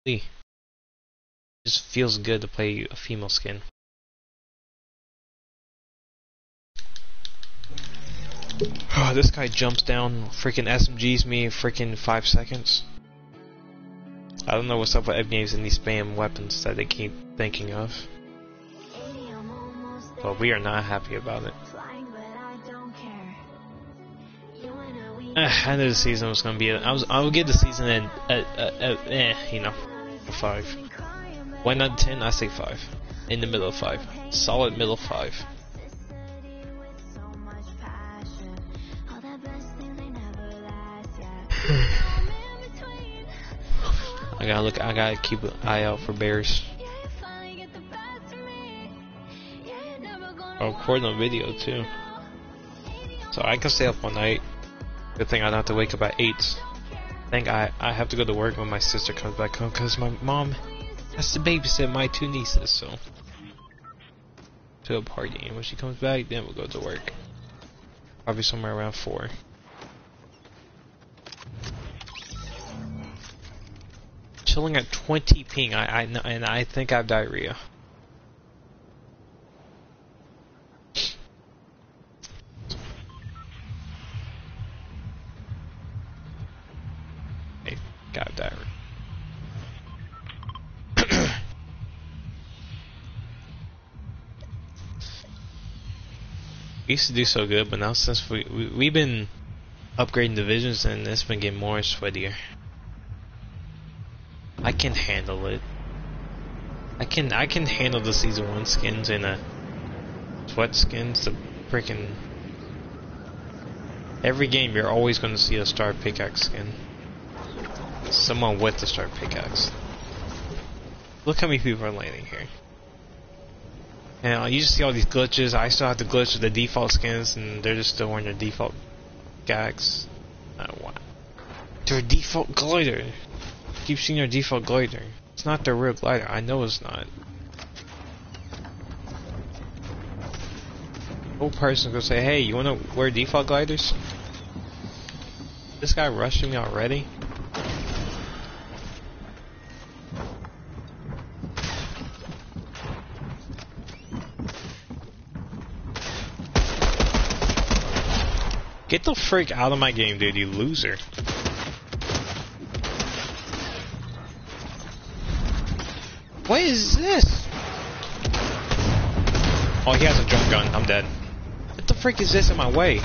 It just feels good to play a female skin. [sighs] This guy jumps down, freaking SMGs me freaking five seconds. I don't know what's up with Games and these spam weapons that they keep thinking of. But we are not happy about it. [sighs] I knew the season was gonna be. I was. I will give the season an, a, a, a, eh, you know, a five. One out of ten, I say five. In the middle of five, solid middle five. [sighs] [sighs] I gotta look. I gotta keep an eye out for bears. I'm recording a video too, so I can stay up all night. Good thing I don't have to wake up at 8. I think I, I have to go to work when my sister comes back home because my mom has to babysit my two nieces, so. To a party. And when she comes back, then we'll go to work. Probably somewhere around 4. Chilling at 20 ping, I, I, and I think I have diarrhea. God got diarrhea. [clears throat] we used to do so good, but now since we, we we've been upgrading divisions and it's been getting more sweatier. I can handle it. I can I can handle the season one skins and a sweat skins. The freaking every game you're always going to see a star pickaxe skin. Someone with the star pickaxe. Look how many people are landing here. And uh, you just see all these glitches. I still have the glitch with the default skins, and they're just still wearing their default gags. Oh, wow. Their default glider. Keep seeing their default glider. It's not their real glider. I know it's not. Old person gonna say, "Hey, you wanna wear default gliders?" This guy rushing me already. Get the freak out of my game, dude, you loser. What is this? Oh, he has a jump gun. I'm dead. What the freak is this in my way?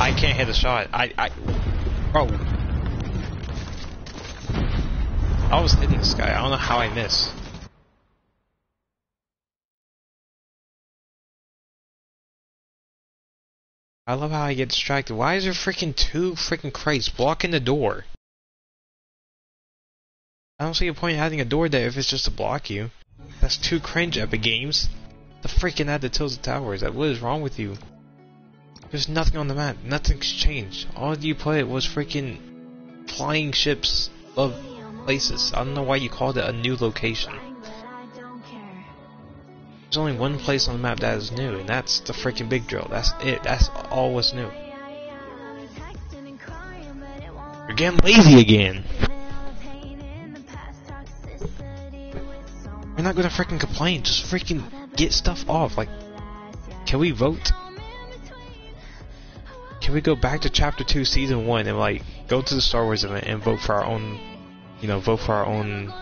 I can't hit a shot. I, I, bro. I was hitting this guy. I don't know how I missed. I love how I get distracted. Why is there freaking two freaking crates blocking the door? I don't see a point in having a door there if it's just to block you. That's too cringe, Epic Games. The freaking had the Tilted Towers. What is wrong with you? There's nothing on the map. Nothing's changed. All you put was freaking flying ships of places. I don't know why you called it a new location. There's only one place on the map that is new, and that's the freaking big drill. That's it. That's all what's new. You're getting lazy again. We're not gonna freaking complain. Just freaking get stuff off. Like, can we vote? Can we go back to chapter 2, season 1, and like, go to the Star Wars event and vote for our own, you know, vote for our own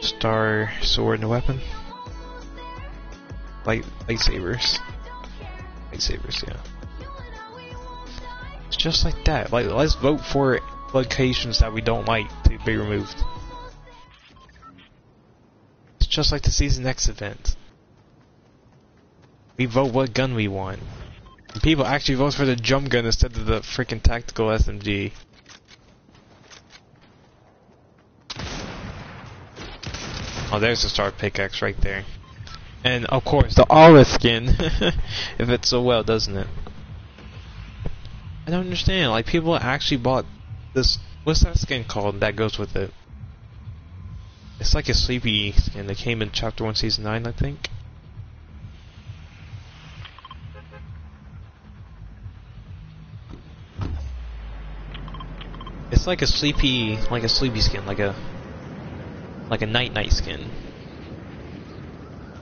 star sword and weapon? Light lightsabers. Lightsabers, yeah. It's just like that. Like let's vote for locations that we don't like to be removed. It's just like the season X event. We vote what gun we want. And people actually vote for the jump gun instead of the freaking tactical SMG. Oh, there's the star pickaxe right there. And of course, the aura skin, [laughs] if it's so well, doesn't it? I don't understand. Like people actually bought this. What's that skin called that goes with it? It's like a sleepy skin that came in chapter one, season nine, I think. It's like a sleepy, like a sleepy skin, like a, like a night night skin.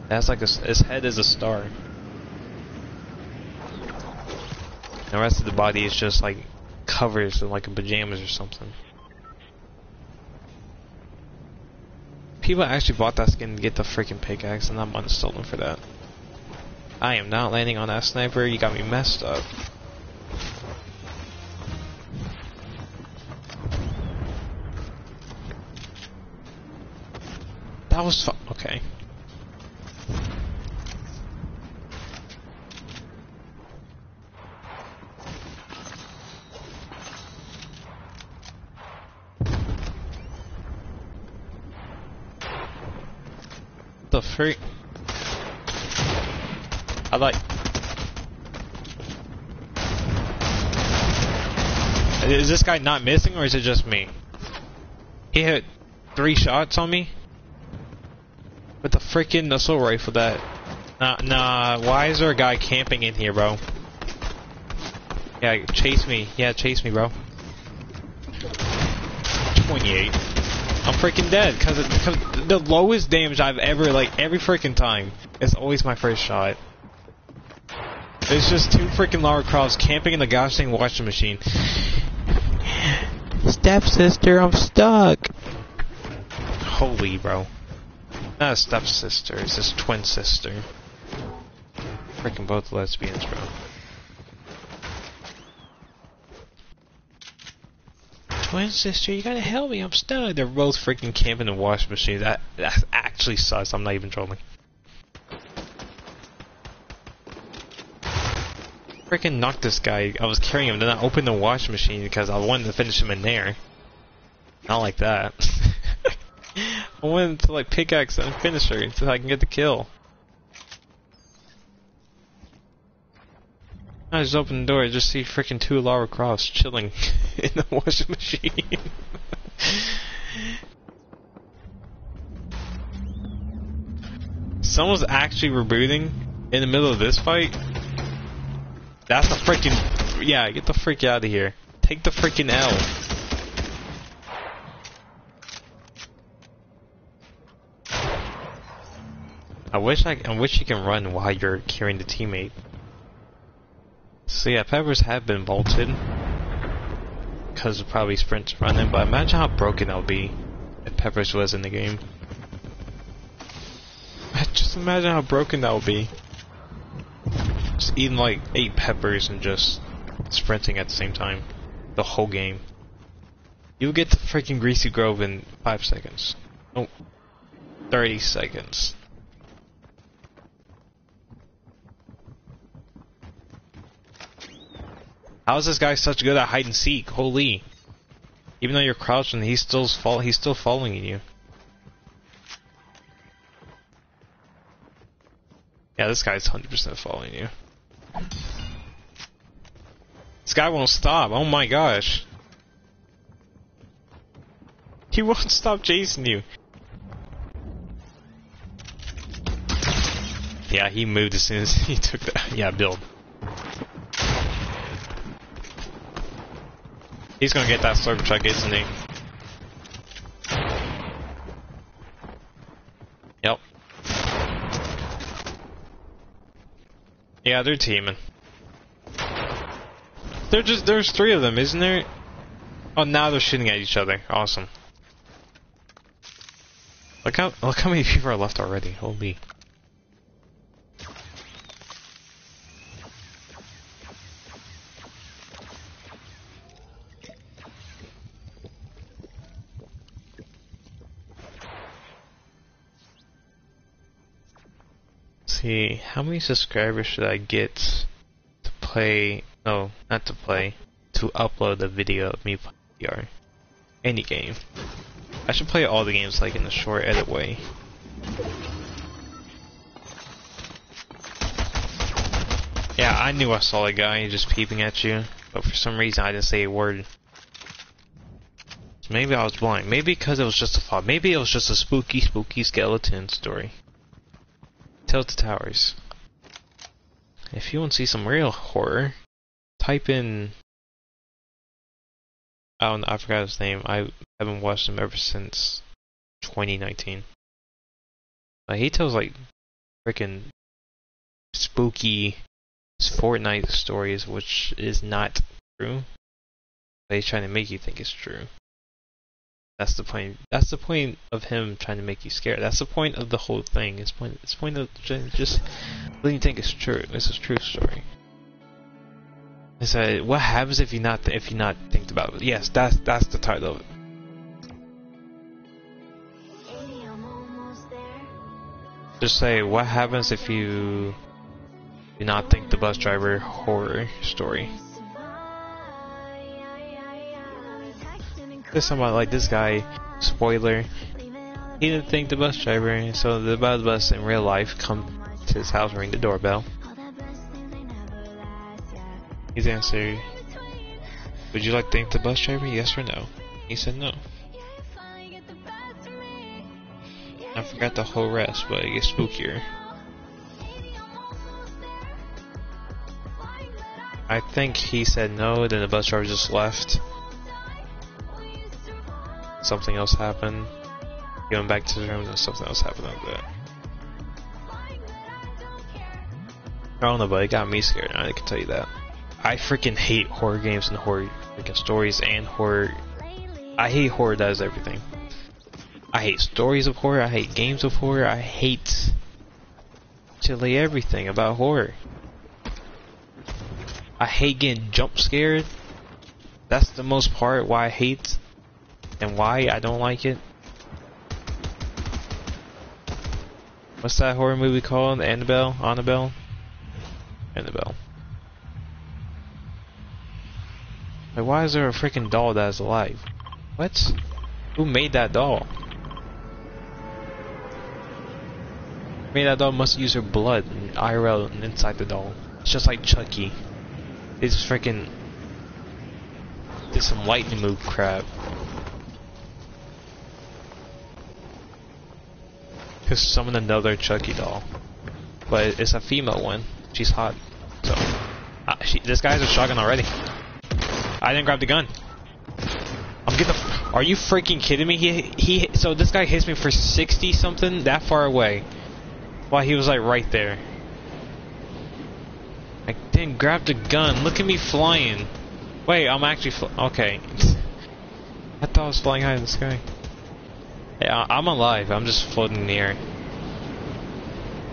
That's like a, his head is a star. the rest of the body is just like covers in like pajamas or something. People actually bought that skin to get the freaking pickaxe, and I'm uninstalling for that. I am not landing on that sniper. You got me messed up. That was fun. Okay. Freak? I like. Is this guy not missing or is it just me? He hit three shots on me? With the freaking assault rifle that. Nah, nah, why is there a guy camping in here, bro? Yeah, chase me. Yeah, chase me, bro. 28. I'm freaking dead, cause, cause the lowest damage I've ever, like, every freaking time, is always my first shot. It's just two freaking Lara Crofts camping in the gosh dang washing machine. [sighs] Stepsister, I'm stuck! Holy, bro. Not a stepsister, it's his twin sister. Freaking both lesbians, bro. Twin sister, you gotta help me, I'm stuck. They're both freaking camping in the washing machine. That that actually sucks. I'm not even trolling. Freaking knocked this guy. I was carrying him, then I opened the washing machine because I wanted to finish him in there. Not like that. [laughs] I wanted to like pickaxe and finish her so I can get the kill. I just open the door, I just see freaking two Lara Crofts chilling [laughs] in the washing machine. [laughs] Someone's actually rebooting in the middle of this fight? That's the freaking... Yeah, get the freak out of here. Take the freaking L. I wish I, I wish you can run while you're carrying the teammate. So yeah, Peppers have been vaulted. Because of probably sprint running, but imagine how broken that would be if Peppers was in the game. [laughs] Just imagine how broken that would be. Just eating like eight peppers and just sprinting at the same time. The whole game. You'll get to freaking Greasy Grove in five seconds. Oh, 30 seconds. How is this guy such good at hide and seek? Holy! Even though you're crouching, he's still fall. He's still following you. Yeah, this guy's 100% following you. This guy won't stop. Oh my gosh. [laughs] He won't stop chasing you. Yeah, he moved as soon as [laughs] he took that. Yeah, build. He's gonna get that slurp truck, isn't he? Yep. Yeah, they're teaming. They're just there's three of them, isn't there? Oh, now they're shooting at each other. Awesome. Look how look how many people are left already. Holy. See, how many subscribers should I get to play, no, not to play, to upload a video of me playing VR? Any game. I should play all the games like in a short edit way. Yeah, I knew I saw a guy just peeping at you, but for some reason I didn't say a word. Maybe I was blind. Maybe because it was just a thought. Maybe it was just a spooky, spooky skeleton story. Tilted Towers. If you want to see some real horror, type in. Oh, know, I forgot his name. I haven't watched him ever since 2019. But he tells like freaking spooky Fortnite stories, which is not true. But he's trying to make you think it's true. That's the point. That's the point of him trying to make you scared. That's the point of the whole thing. It's point. It's point of just letting you think it's true. It's a true story. It's a, what happens if you not if you not think about it? Yes, that's that's the title of it. Just say what happens if you do not think the bus driver horror story. There's somebody like this guy, spoiler, he didn't think the bus driver, so the bus in real life come to his house ring the doorbell. He's answered, would you like to thank the bus driver, yes or no? He said no. I forgot the whole rest, but it gets spookier. I think he said no, then the bus driver just left. Something else happened. Going back to the room and something else happened after that. I don't know, but it got me scared, I can tell you that. I freaking hate horror games and horror freaking stories and horror. I hate horror does everything. I hate stories of horror, I hate games of horror, I hate literally everything about horror. I hate getting jump scared. That's the most part why I hate and why I don't like it. What's that horror movie called? Annabelle? Annabelle? Annabelle. Like, why is there a freaking doll that is alive? What? Who made that doll? Made that doll must use her blood and IRL inside the doll. It's just like Chucky. Just freaking did some lightning move crap. Just summoned another Chucky doll, but it's a female one. She's hot, so uh, she, this guy has a shotgun already. I didn't grab the gun. I'm getting. The, are you freaking kidding me? He he. So this guy hits me for 60 something that far away, while he was like right there. I didn't grab the gun. Look at me flying. Wait, I'm actually okay. [laughs] I thought I was flying high in the sky. I'm alive. I'm just floating in the air.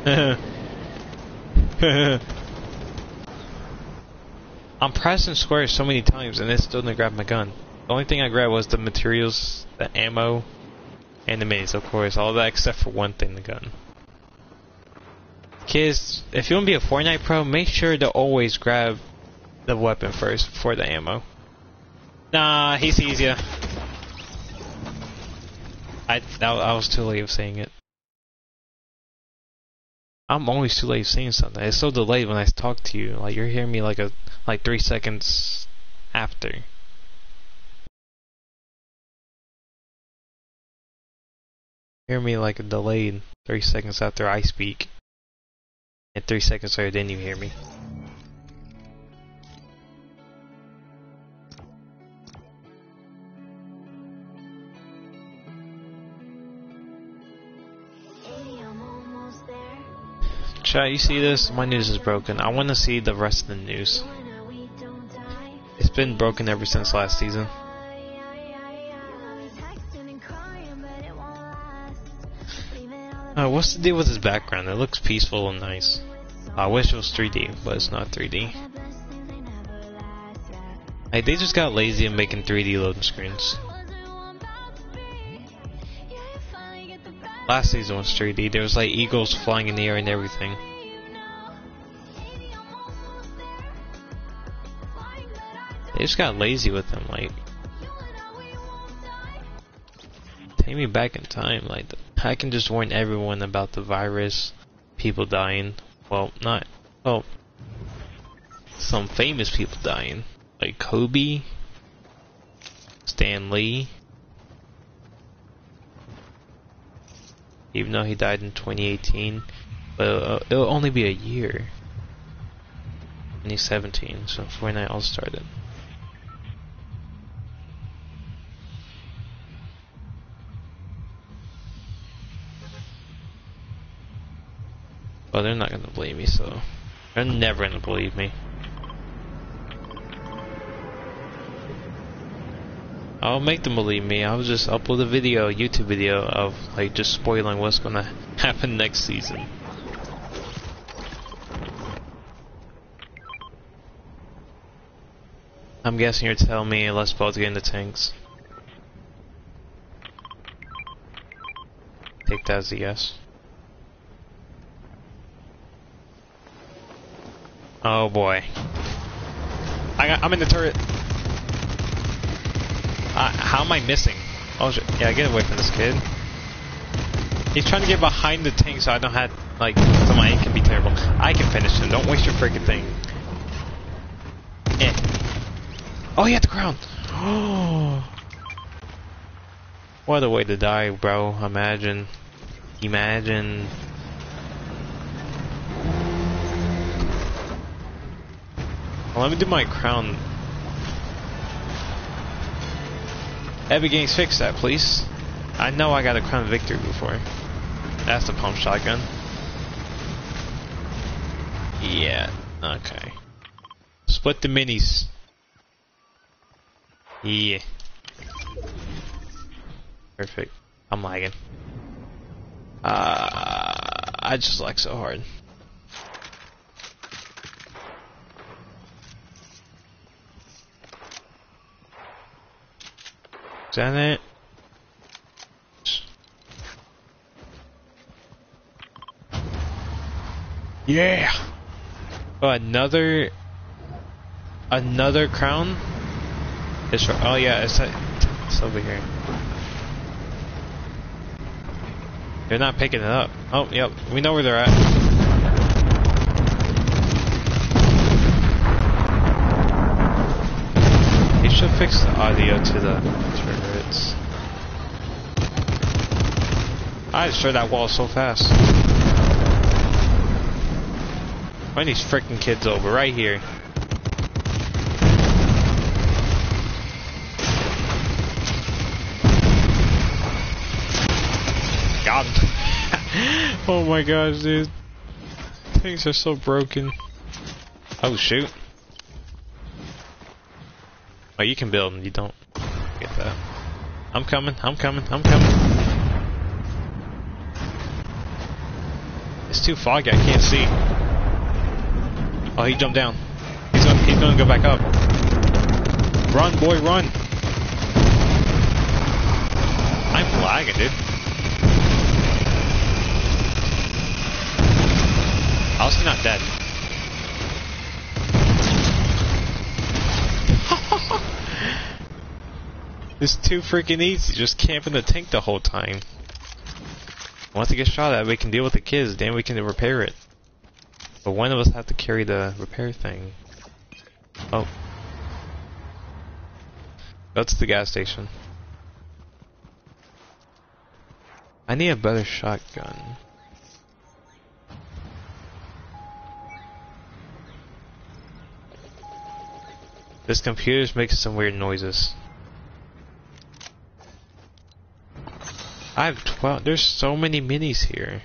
[laughs] I'm pressing square so many times and it still didn't grab my gun. The only thing I grabbed was the materials, the ammo, and the minis, of course. All that except for one thing, the gun. Kids, if you want to be a Fortnite pro, make sure to always grab the weapon first before the ammo. Nah, he sees ya. I, I was too late of saying it. I'm always too late of saying something. It's so delayed when I talk to you. Like you're hearing me like a like three seconds after. Hear me like a delayed three seconds after I speak. And three seconds later then you hear me. Chat, you see this? My news is broken. I want to see the rest of the news. It's been broken ever since last season. Uh, what's the deal with his background? It looks peaceful and nice. I wish it was 3D, but it's not 3D. Like, they just got lazy in making 3D loading screens. Last season was 3D. There was like eagles flying in the air and everything. They just got lazy with them, like. Take me back in time, like, I can just warn everyone about the virus, people dying. Well, not, well, some famous people dying. Like Kobe, Stan Lee, even though he died in 2018. But uh, it'll only be a year. 2017, so Fortnite all started. Well, they're not gonna believe me, so They're never gonna believe me. I'll make them believe me. I'll just upload a video, a YouTube video of like just spoiling what's gonna [laughs] happen next season. I'm guessing you're telling me let's both get in the tanks. Take that as a yes. Oh boy. I got, I'm in the turret. Uh, how am I missing? Oh. Yeah, get away from this kid. He's trying to get behind the tank so I don't have, like, so my aim can be terrible. I can finish him. Don't waste your freaking thing. Eh. Oh, he had the crown. Oh. [gasps] what a way to die, bro. Imagine. Imagine. Well, let me do my crown. Epic Games, fix that, please. I know I got a crown victory before. That's the pump shotgun. Yeah, okay. Split the minis. Yeah. Perfect. I'm lagging. Uh, I just like so hard. That it? Yeah! Oh, another... Another crown? It's for, oh yeah, it's, it's over here. They're not picking it up. Oh, yep, we know where they're at. Fix the audio to the I destroyed that wall so fast. Find these freaking kids over right here. God. [laughs] oh my gosh, dude. Things are so broken. Oh shoot. Oh, you can build and you don't get that. I'm coming, I'm coming, I'm coming. Too foggy, I can't see. Oh, he jumped down. He's gonna, he's gonna go back up. Run, boy, run! I'm lagging, dude. How's he not dead? [laughs] it's too freaking easy, just camping the tank the whole time. Once it gets shot at, we can deal with the kids, then we can repair it. But one of us have to carry the repair thing. Oh. That's the gas station. I need a better shotgun. This computer's making some weird noises. I have 12. There's so many minis here.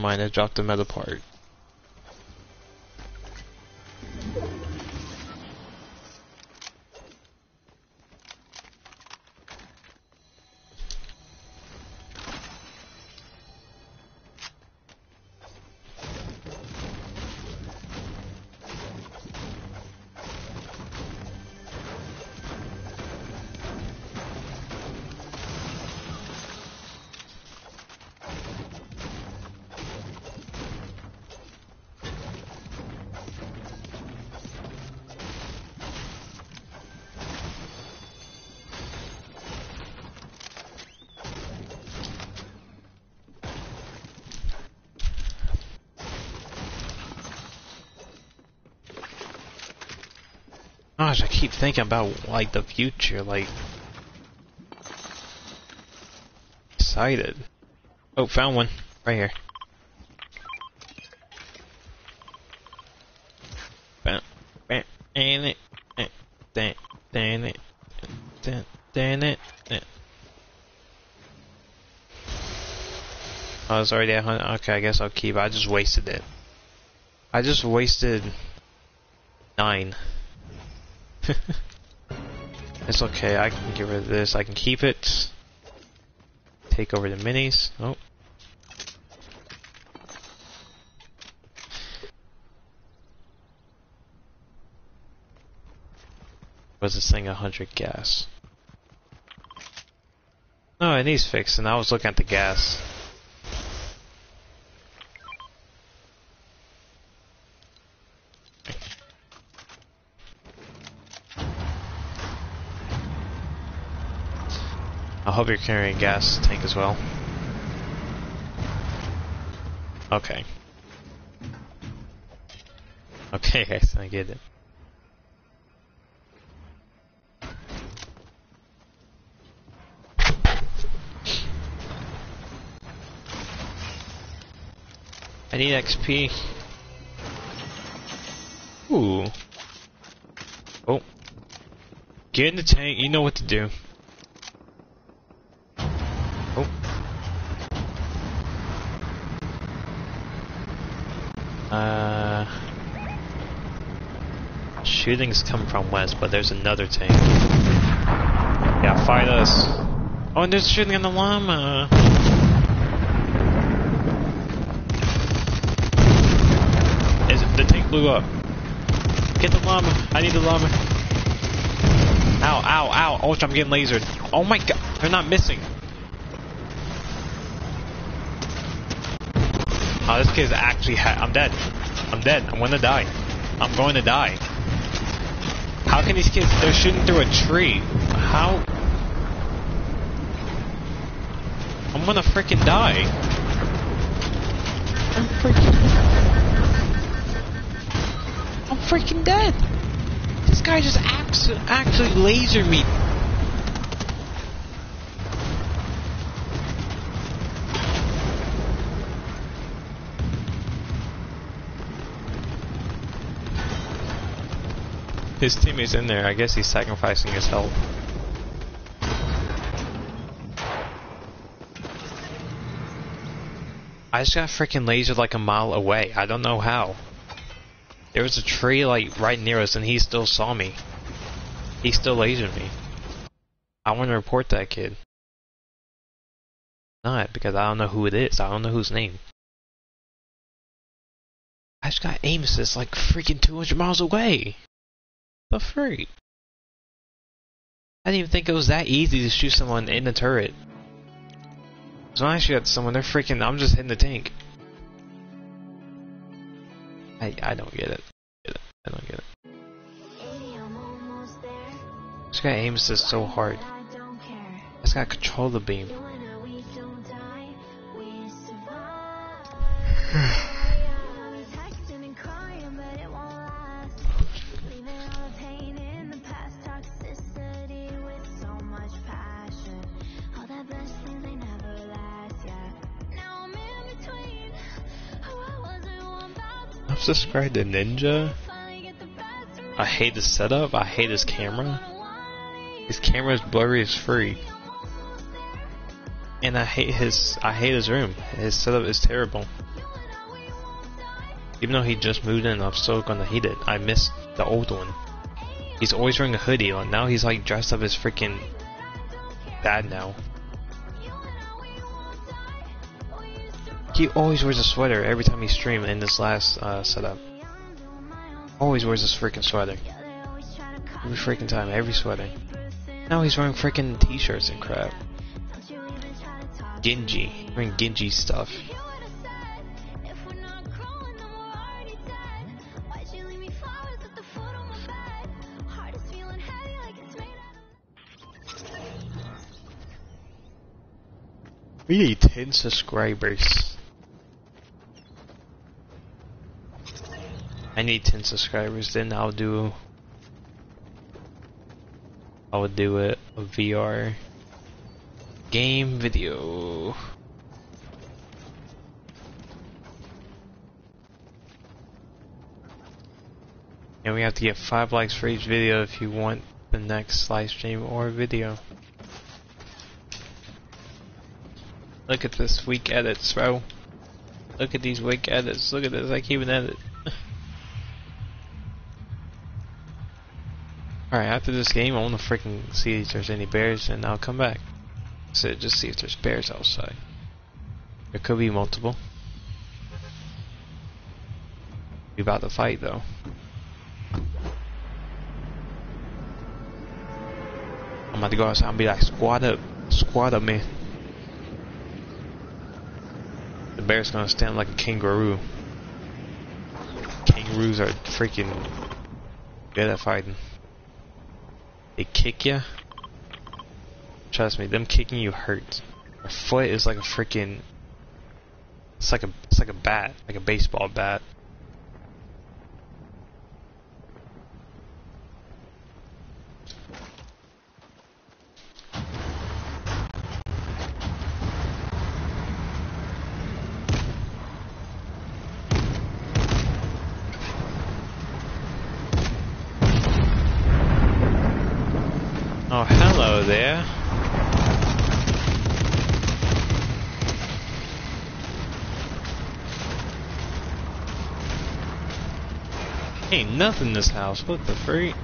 Mind. I dropped the metal part. Thinking about like the future, like excited. Oh, found one right here. Damn it, damn it, damn it. Oh, it's already at 100. Okay, I guess I'll keep. I just wasted it. I just wasted nine. [laughs] it's okay. I can get rid of this. I can keep it. Take over the minis. Oh. Was this thing 100 gas? No, it needs fixing. I was looking at the gas. I hope you're carrying a gas tank as well. Okay. [laughs] Okay, I get it. I need XP. Ooh. Oh. Get in the tank, you know what to do. Oh. Uh. Shooting's coming from west, but there's another tank. Yeah, fight us. Oh, and there's shooting on the llama. Is the tank blew up? Get the llama. I need the llama. Ow, ow, ow. Oh, I'm getting lasered. Oh my god. They're not missing. Oh, this kid's actually I'm dead. I'm dead. I'm gonna die. I'm going to die. How can these kids, they're shooting through a tree. How? I'm gonna freaking die. I'm freaking... I'm freaking dead. This guy just actually lasered me His teammate's in there. I guess he's sacrificing his health. I just got freaking lasered like a mile away. I don't know how. There was a tree like right near us and he still saw me. He still lasered me. I want to report that kid. Not because I don't know who it is. I don't know whose name. I just got aim assist like freaking 200 miles away. The freak? I didn't even think it was that easy to shoot someone in the turret. So when I shoot at someone, they're freaking. I'm just hitting the tank. I I don't get it. I don't get it. This guy aims this so hard. This guy control the beam. [laughs] [laughs] subscribe to Ninja. I hate the setup. I hate his camera. His camera is blurry as free. And I hate his I hate his room. His setup is terrible. Even though he just moved in, I'm still gonna hate it. I miss the old one. He's always wearing a hoodie, and now he's like dressed up as freaking bad now. He always wears a sweater every time he streams in this last uh, setup. Always wears this freaking sweater. Every freaking time, every sweater. Now he's wearing freaking t-shirts and crap. Genji. Wearing Genji stuff. We need 10 subscribers. I need 10 subscribers, then I'll do I would do it a VR game video. And we have to get 5 likes for each video if you want the next live stream or video. Look at this weak edits, bro. Look at these weak edits. Look at this. I keep an edit. Alright, after this game, I want to freaking see if there's any bears, and I'll come back. So just see if there's bears outside. There could be multiple. We about to fight, though. I'm about to go outside and be like, squad up, squad up, man. The bear's gonna stand like a kangaroo. Kangaroos are freaking good at fighting. They kick you. Trust me, them kicking you hurts. Their foot is like a freaking. It's like a it's like a bat, like a baseball bat. Oh, hello there. Ain't nothing in this house. What the freak?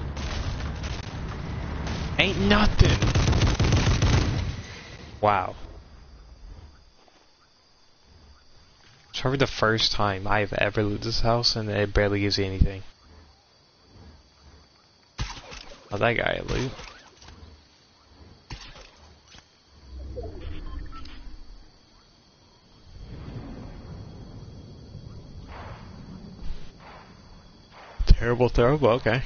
Ain't nothing. Wow. It's probably the first time I've ever looted this house and it barely gives you anything. Oh, that guy loot. Terrible, terrible, okay.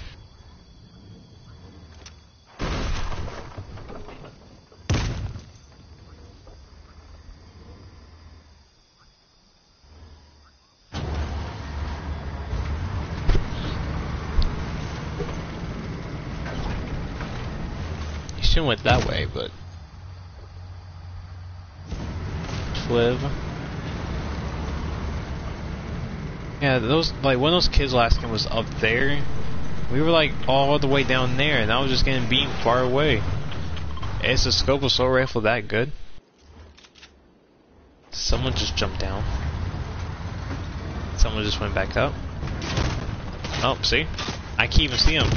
You shouldn't went that way, but... Fliv. Yeah, those like when those kids last game was up there. We were like all the way down there, and I was just getting beaten far away. Is the scope of assault rifle that good? Someone just jumped down. Someone just went back up. Oh, see? I can't even see him.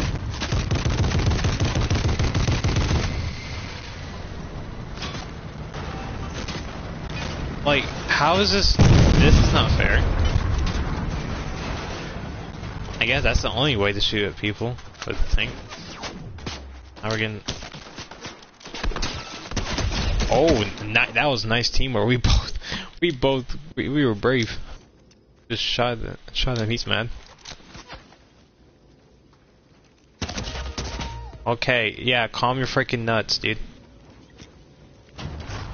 Like, how is this? This is not fair. I guess that's the only way to shoot at people with the tank. Now we're getting. Oh, that was a nice team where we [laughs] both, we both, we, we were brave. Just shot, the, shot him. He's mad. Okay, yeah, calm your freaking nuts, dude.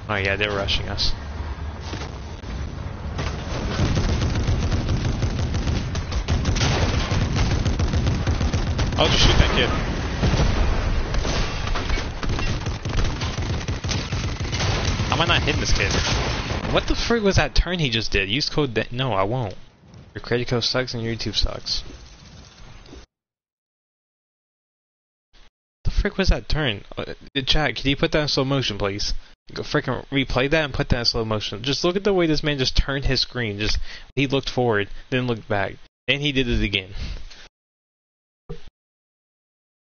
Oh yeah, they're rushing us. I'll just shoot that kid. How am I not hitting this kid? What the frick was that turn he just did? Use code that- No, I won't. Your credit code sucks and your YouTube sucks. The frick was that turn? Uh, chat, can you put that in slow motion, please? Go freaking replay that and put that in slow motion. Just look at the way this man just turned his screen. Just he looked forward, then looked back, and he did it again.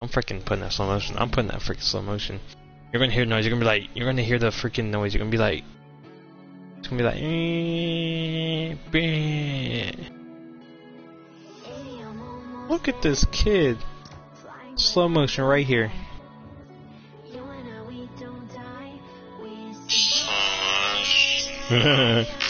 I'm freaking putting that slow motion. I'm putting that freaking slow motion. You're gonna hear noise. You're gonna be like, you're gonna hear the freaking noise. You're gonna be like, it's gonna be like, eh, look at this kid. Slow motion right here. [laughs]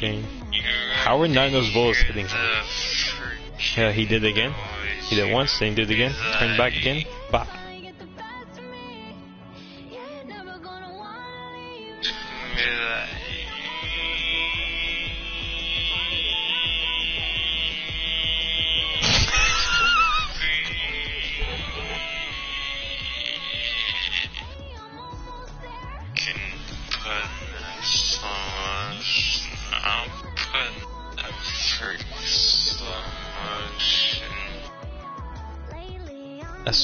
How were nine of those bullets hitting him? Yeah, he did it again. He did it once, then he did it again. Turned back again. Bop.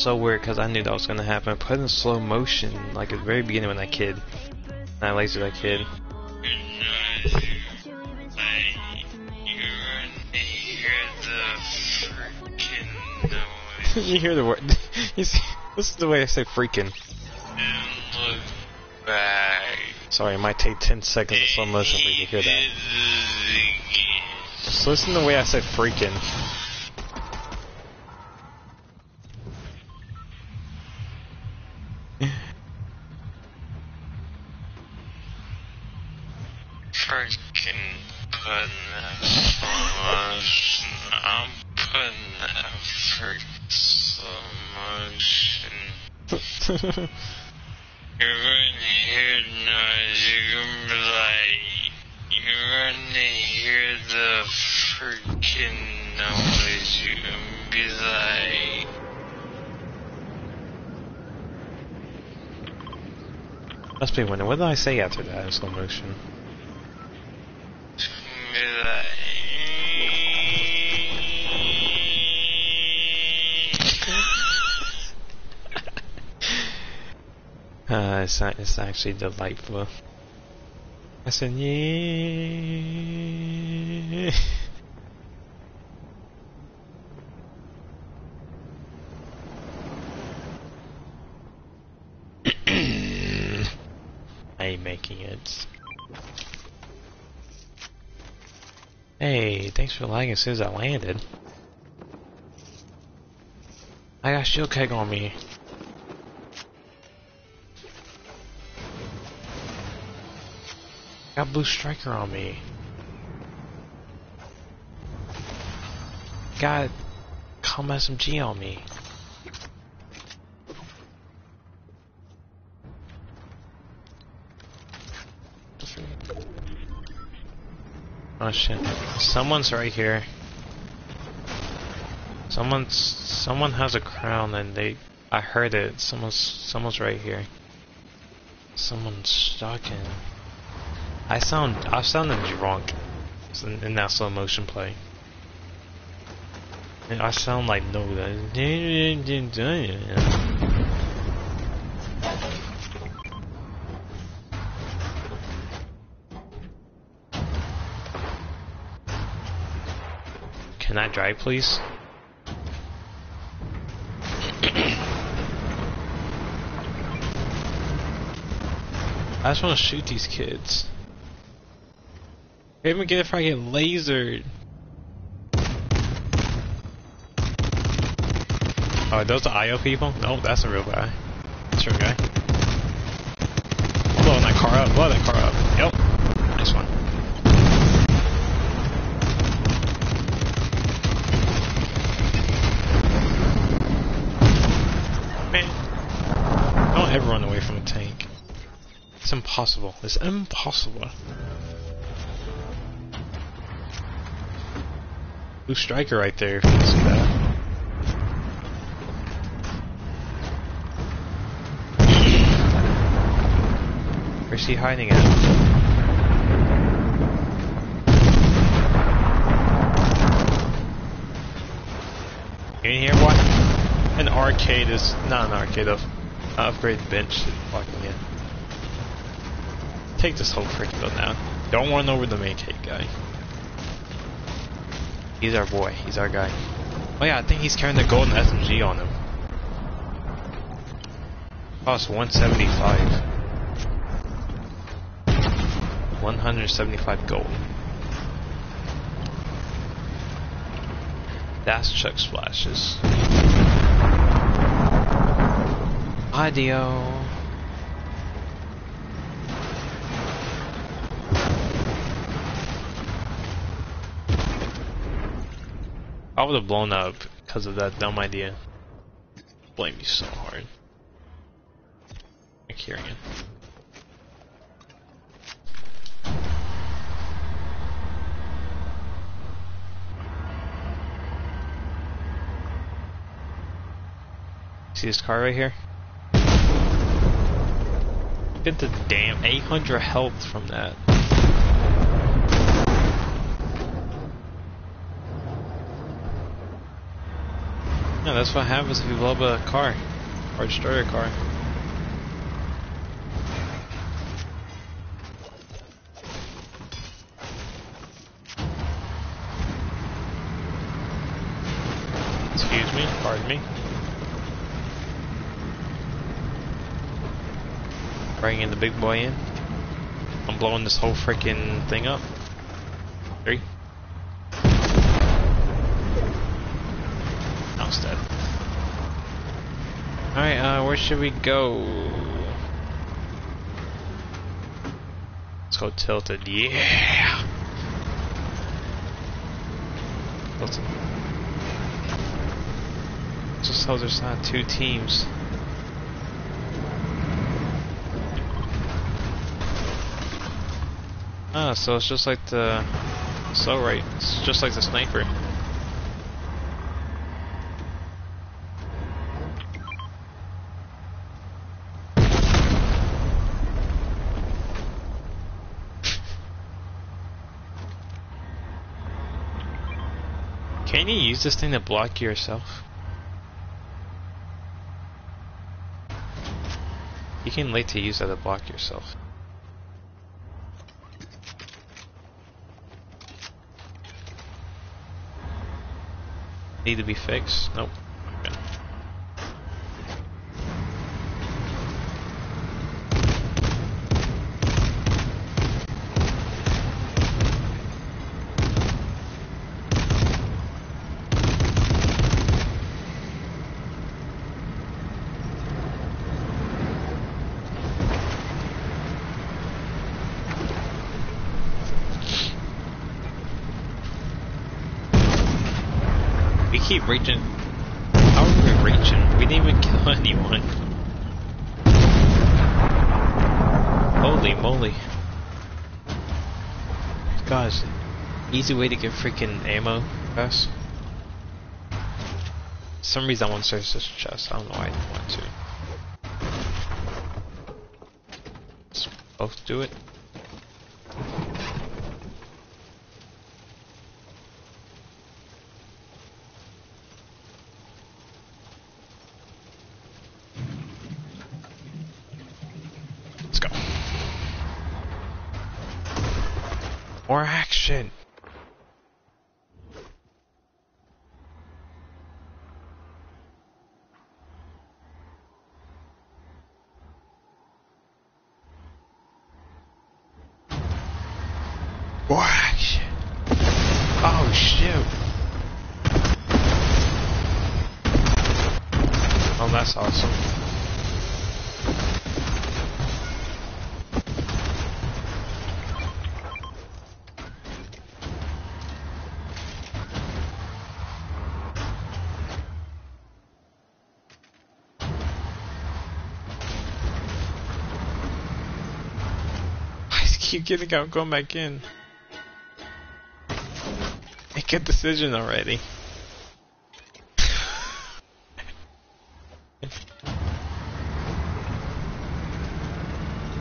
So weird because I knew that was gonna happen. Put in slow motion, like at the very beginning when that kid, I lasered that kid. [laughs] you hear the word. [laughs] you see, this is the way I say freaking. Sorry, it might take 10 seconds of slow motion for you to hear that. Just listen to the way I say. Freaking [laughs] Must be wondering, what did I say after that slow motion? Uh, it's, it's actually delightful. I said, yeah. I ain't making it. Hey, thanks for lagging as soon as I landed. I got shield keg on me. Got blue striker on me. Got calm SMG on me. Oh shit. Someone's right here. Someone's someone has a crown and they I heard it. Someone's someone's right here. Someone's stalking. I sound I sounded drunk in, in that slow motion play. And I sound like no. Can I drive, please? I just want to shoot these kids. Even get if I get lasered. Oh, those the IO people? No, that's a real guy. That's a real guy. Blowing that car up, blow that car up. Yep. Nice one. Man, don't ever run away from a tank. It's impossible. It's impossible. Blue striker right there, if you see that. Where's he hiding at? You in here, what? An arcade is not an arcade, of upgrade bench walking in. Take this whole freaking build now. Don't run over the main cave guy. He's our boy. He's our guy. Oh yeah, I think he's carrying the golden SMG on him. Cost 175. 175 gold. That's Chug Splashes. Audio. I would have blown up because of that dumb idea. Blame me so hard. I'm hearing it. See this car right here? Get the damn 800 health from that. Yeah, that's what happens if you blow up a car or destroy a car. Excuse me, pardon me. Bringing the big boy in. I'm blowing this whole freaking thing up. Three. Now it's dead. Alright, uh, where should we go? Let's go tilted, yeah! Tilted. Just so there's not two teams. Ah, so it's just like the... So right, it's just like the sniper. Can you use this thing to block yourself? You can late to use that to block yourself. Need to be fixed? Nope. Reaching. How are we reaching? We didn't even kill [laughs] anyone. Holy moly. Guys, easy way to get freaking ammo fast. For some reason I want to search this chest. I don't know why I want to. Let's both do it. More action. More action. Oh shoot. Oh, that's awesome. I just keep getting out, going back in. Make a decision already.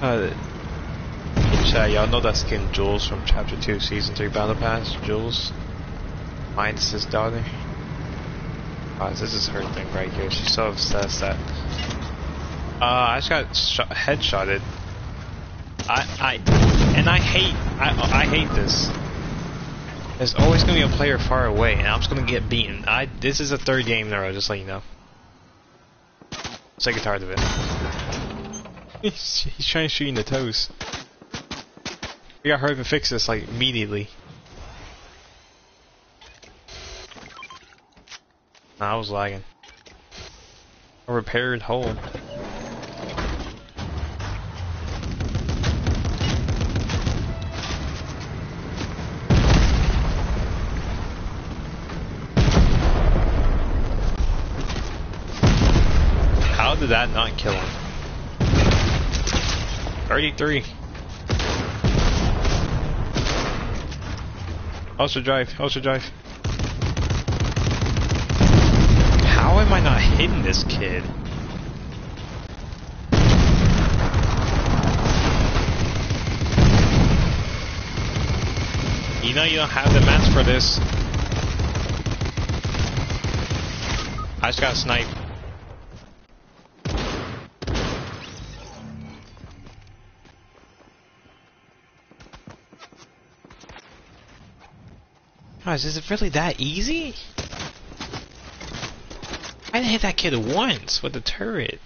uh, chat, y'all know that skin Jules from Chapter 2, Season 3 Battle Pass? Jules? Mine's his daughter. Uh, this is her thing right here. She's so obsessed that. Uh, I just got shot, headshotted. I, I, and I hate, I, I hate this. There's always gonna be a player far away, and I'm just gonna get beaten. I, this is the third game a row, just so you know. Sick and tired of it. [laughs] he's, he's trying to shoot in the toes. We gotta hurry up and fix this, like, immediately. Nah, I was lagging. A repaired hole. Did that not kill him? 33. Also drive, also drive. How am I not hitting this kid? You know you don't have the mats for this. I just got a Guys, is it really that easy? I didn't hit that kid once with the turret.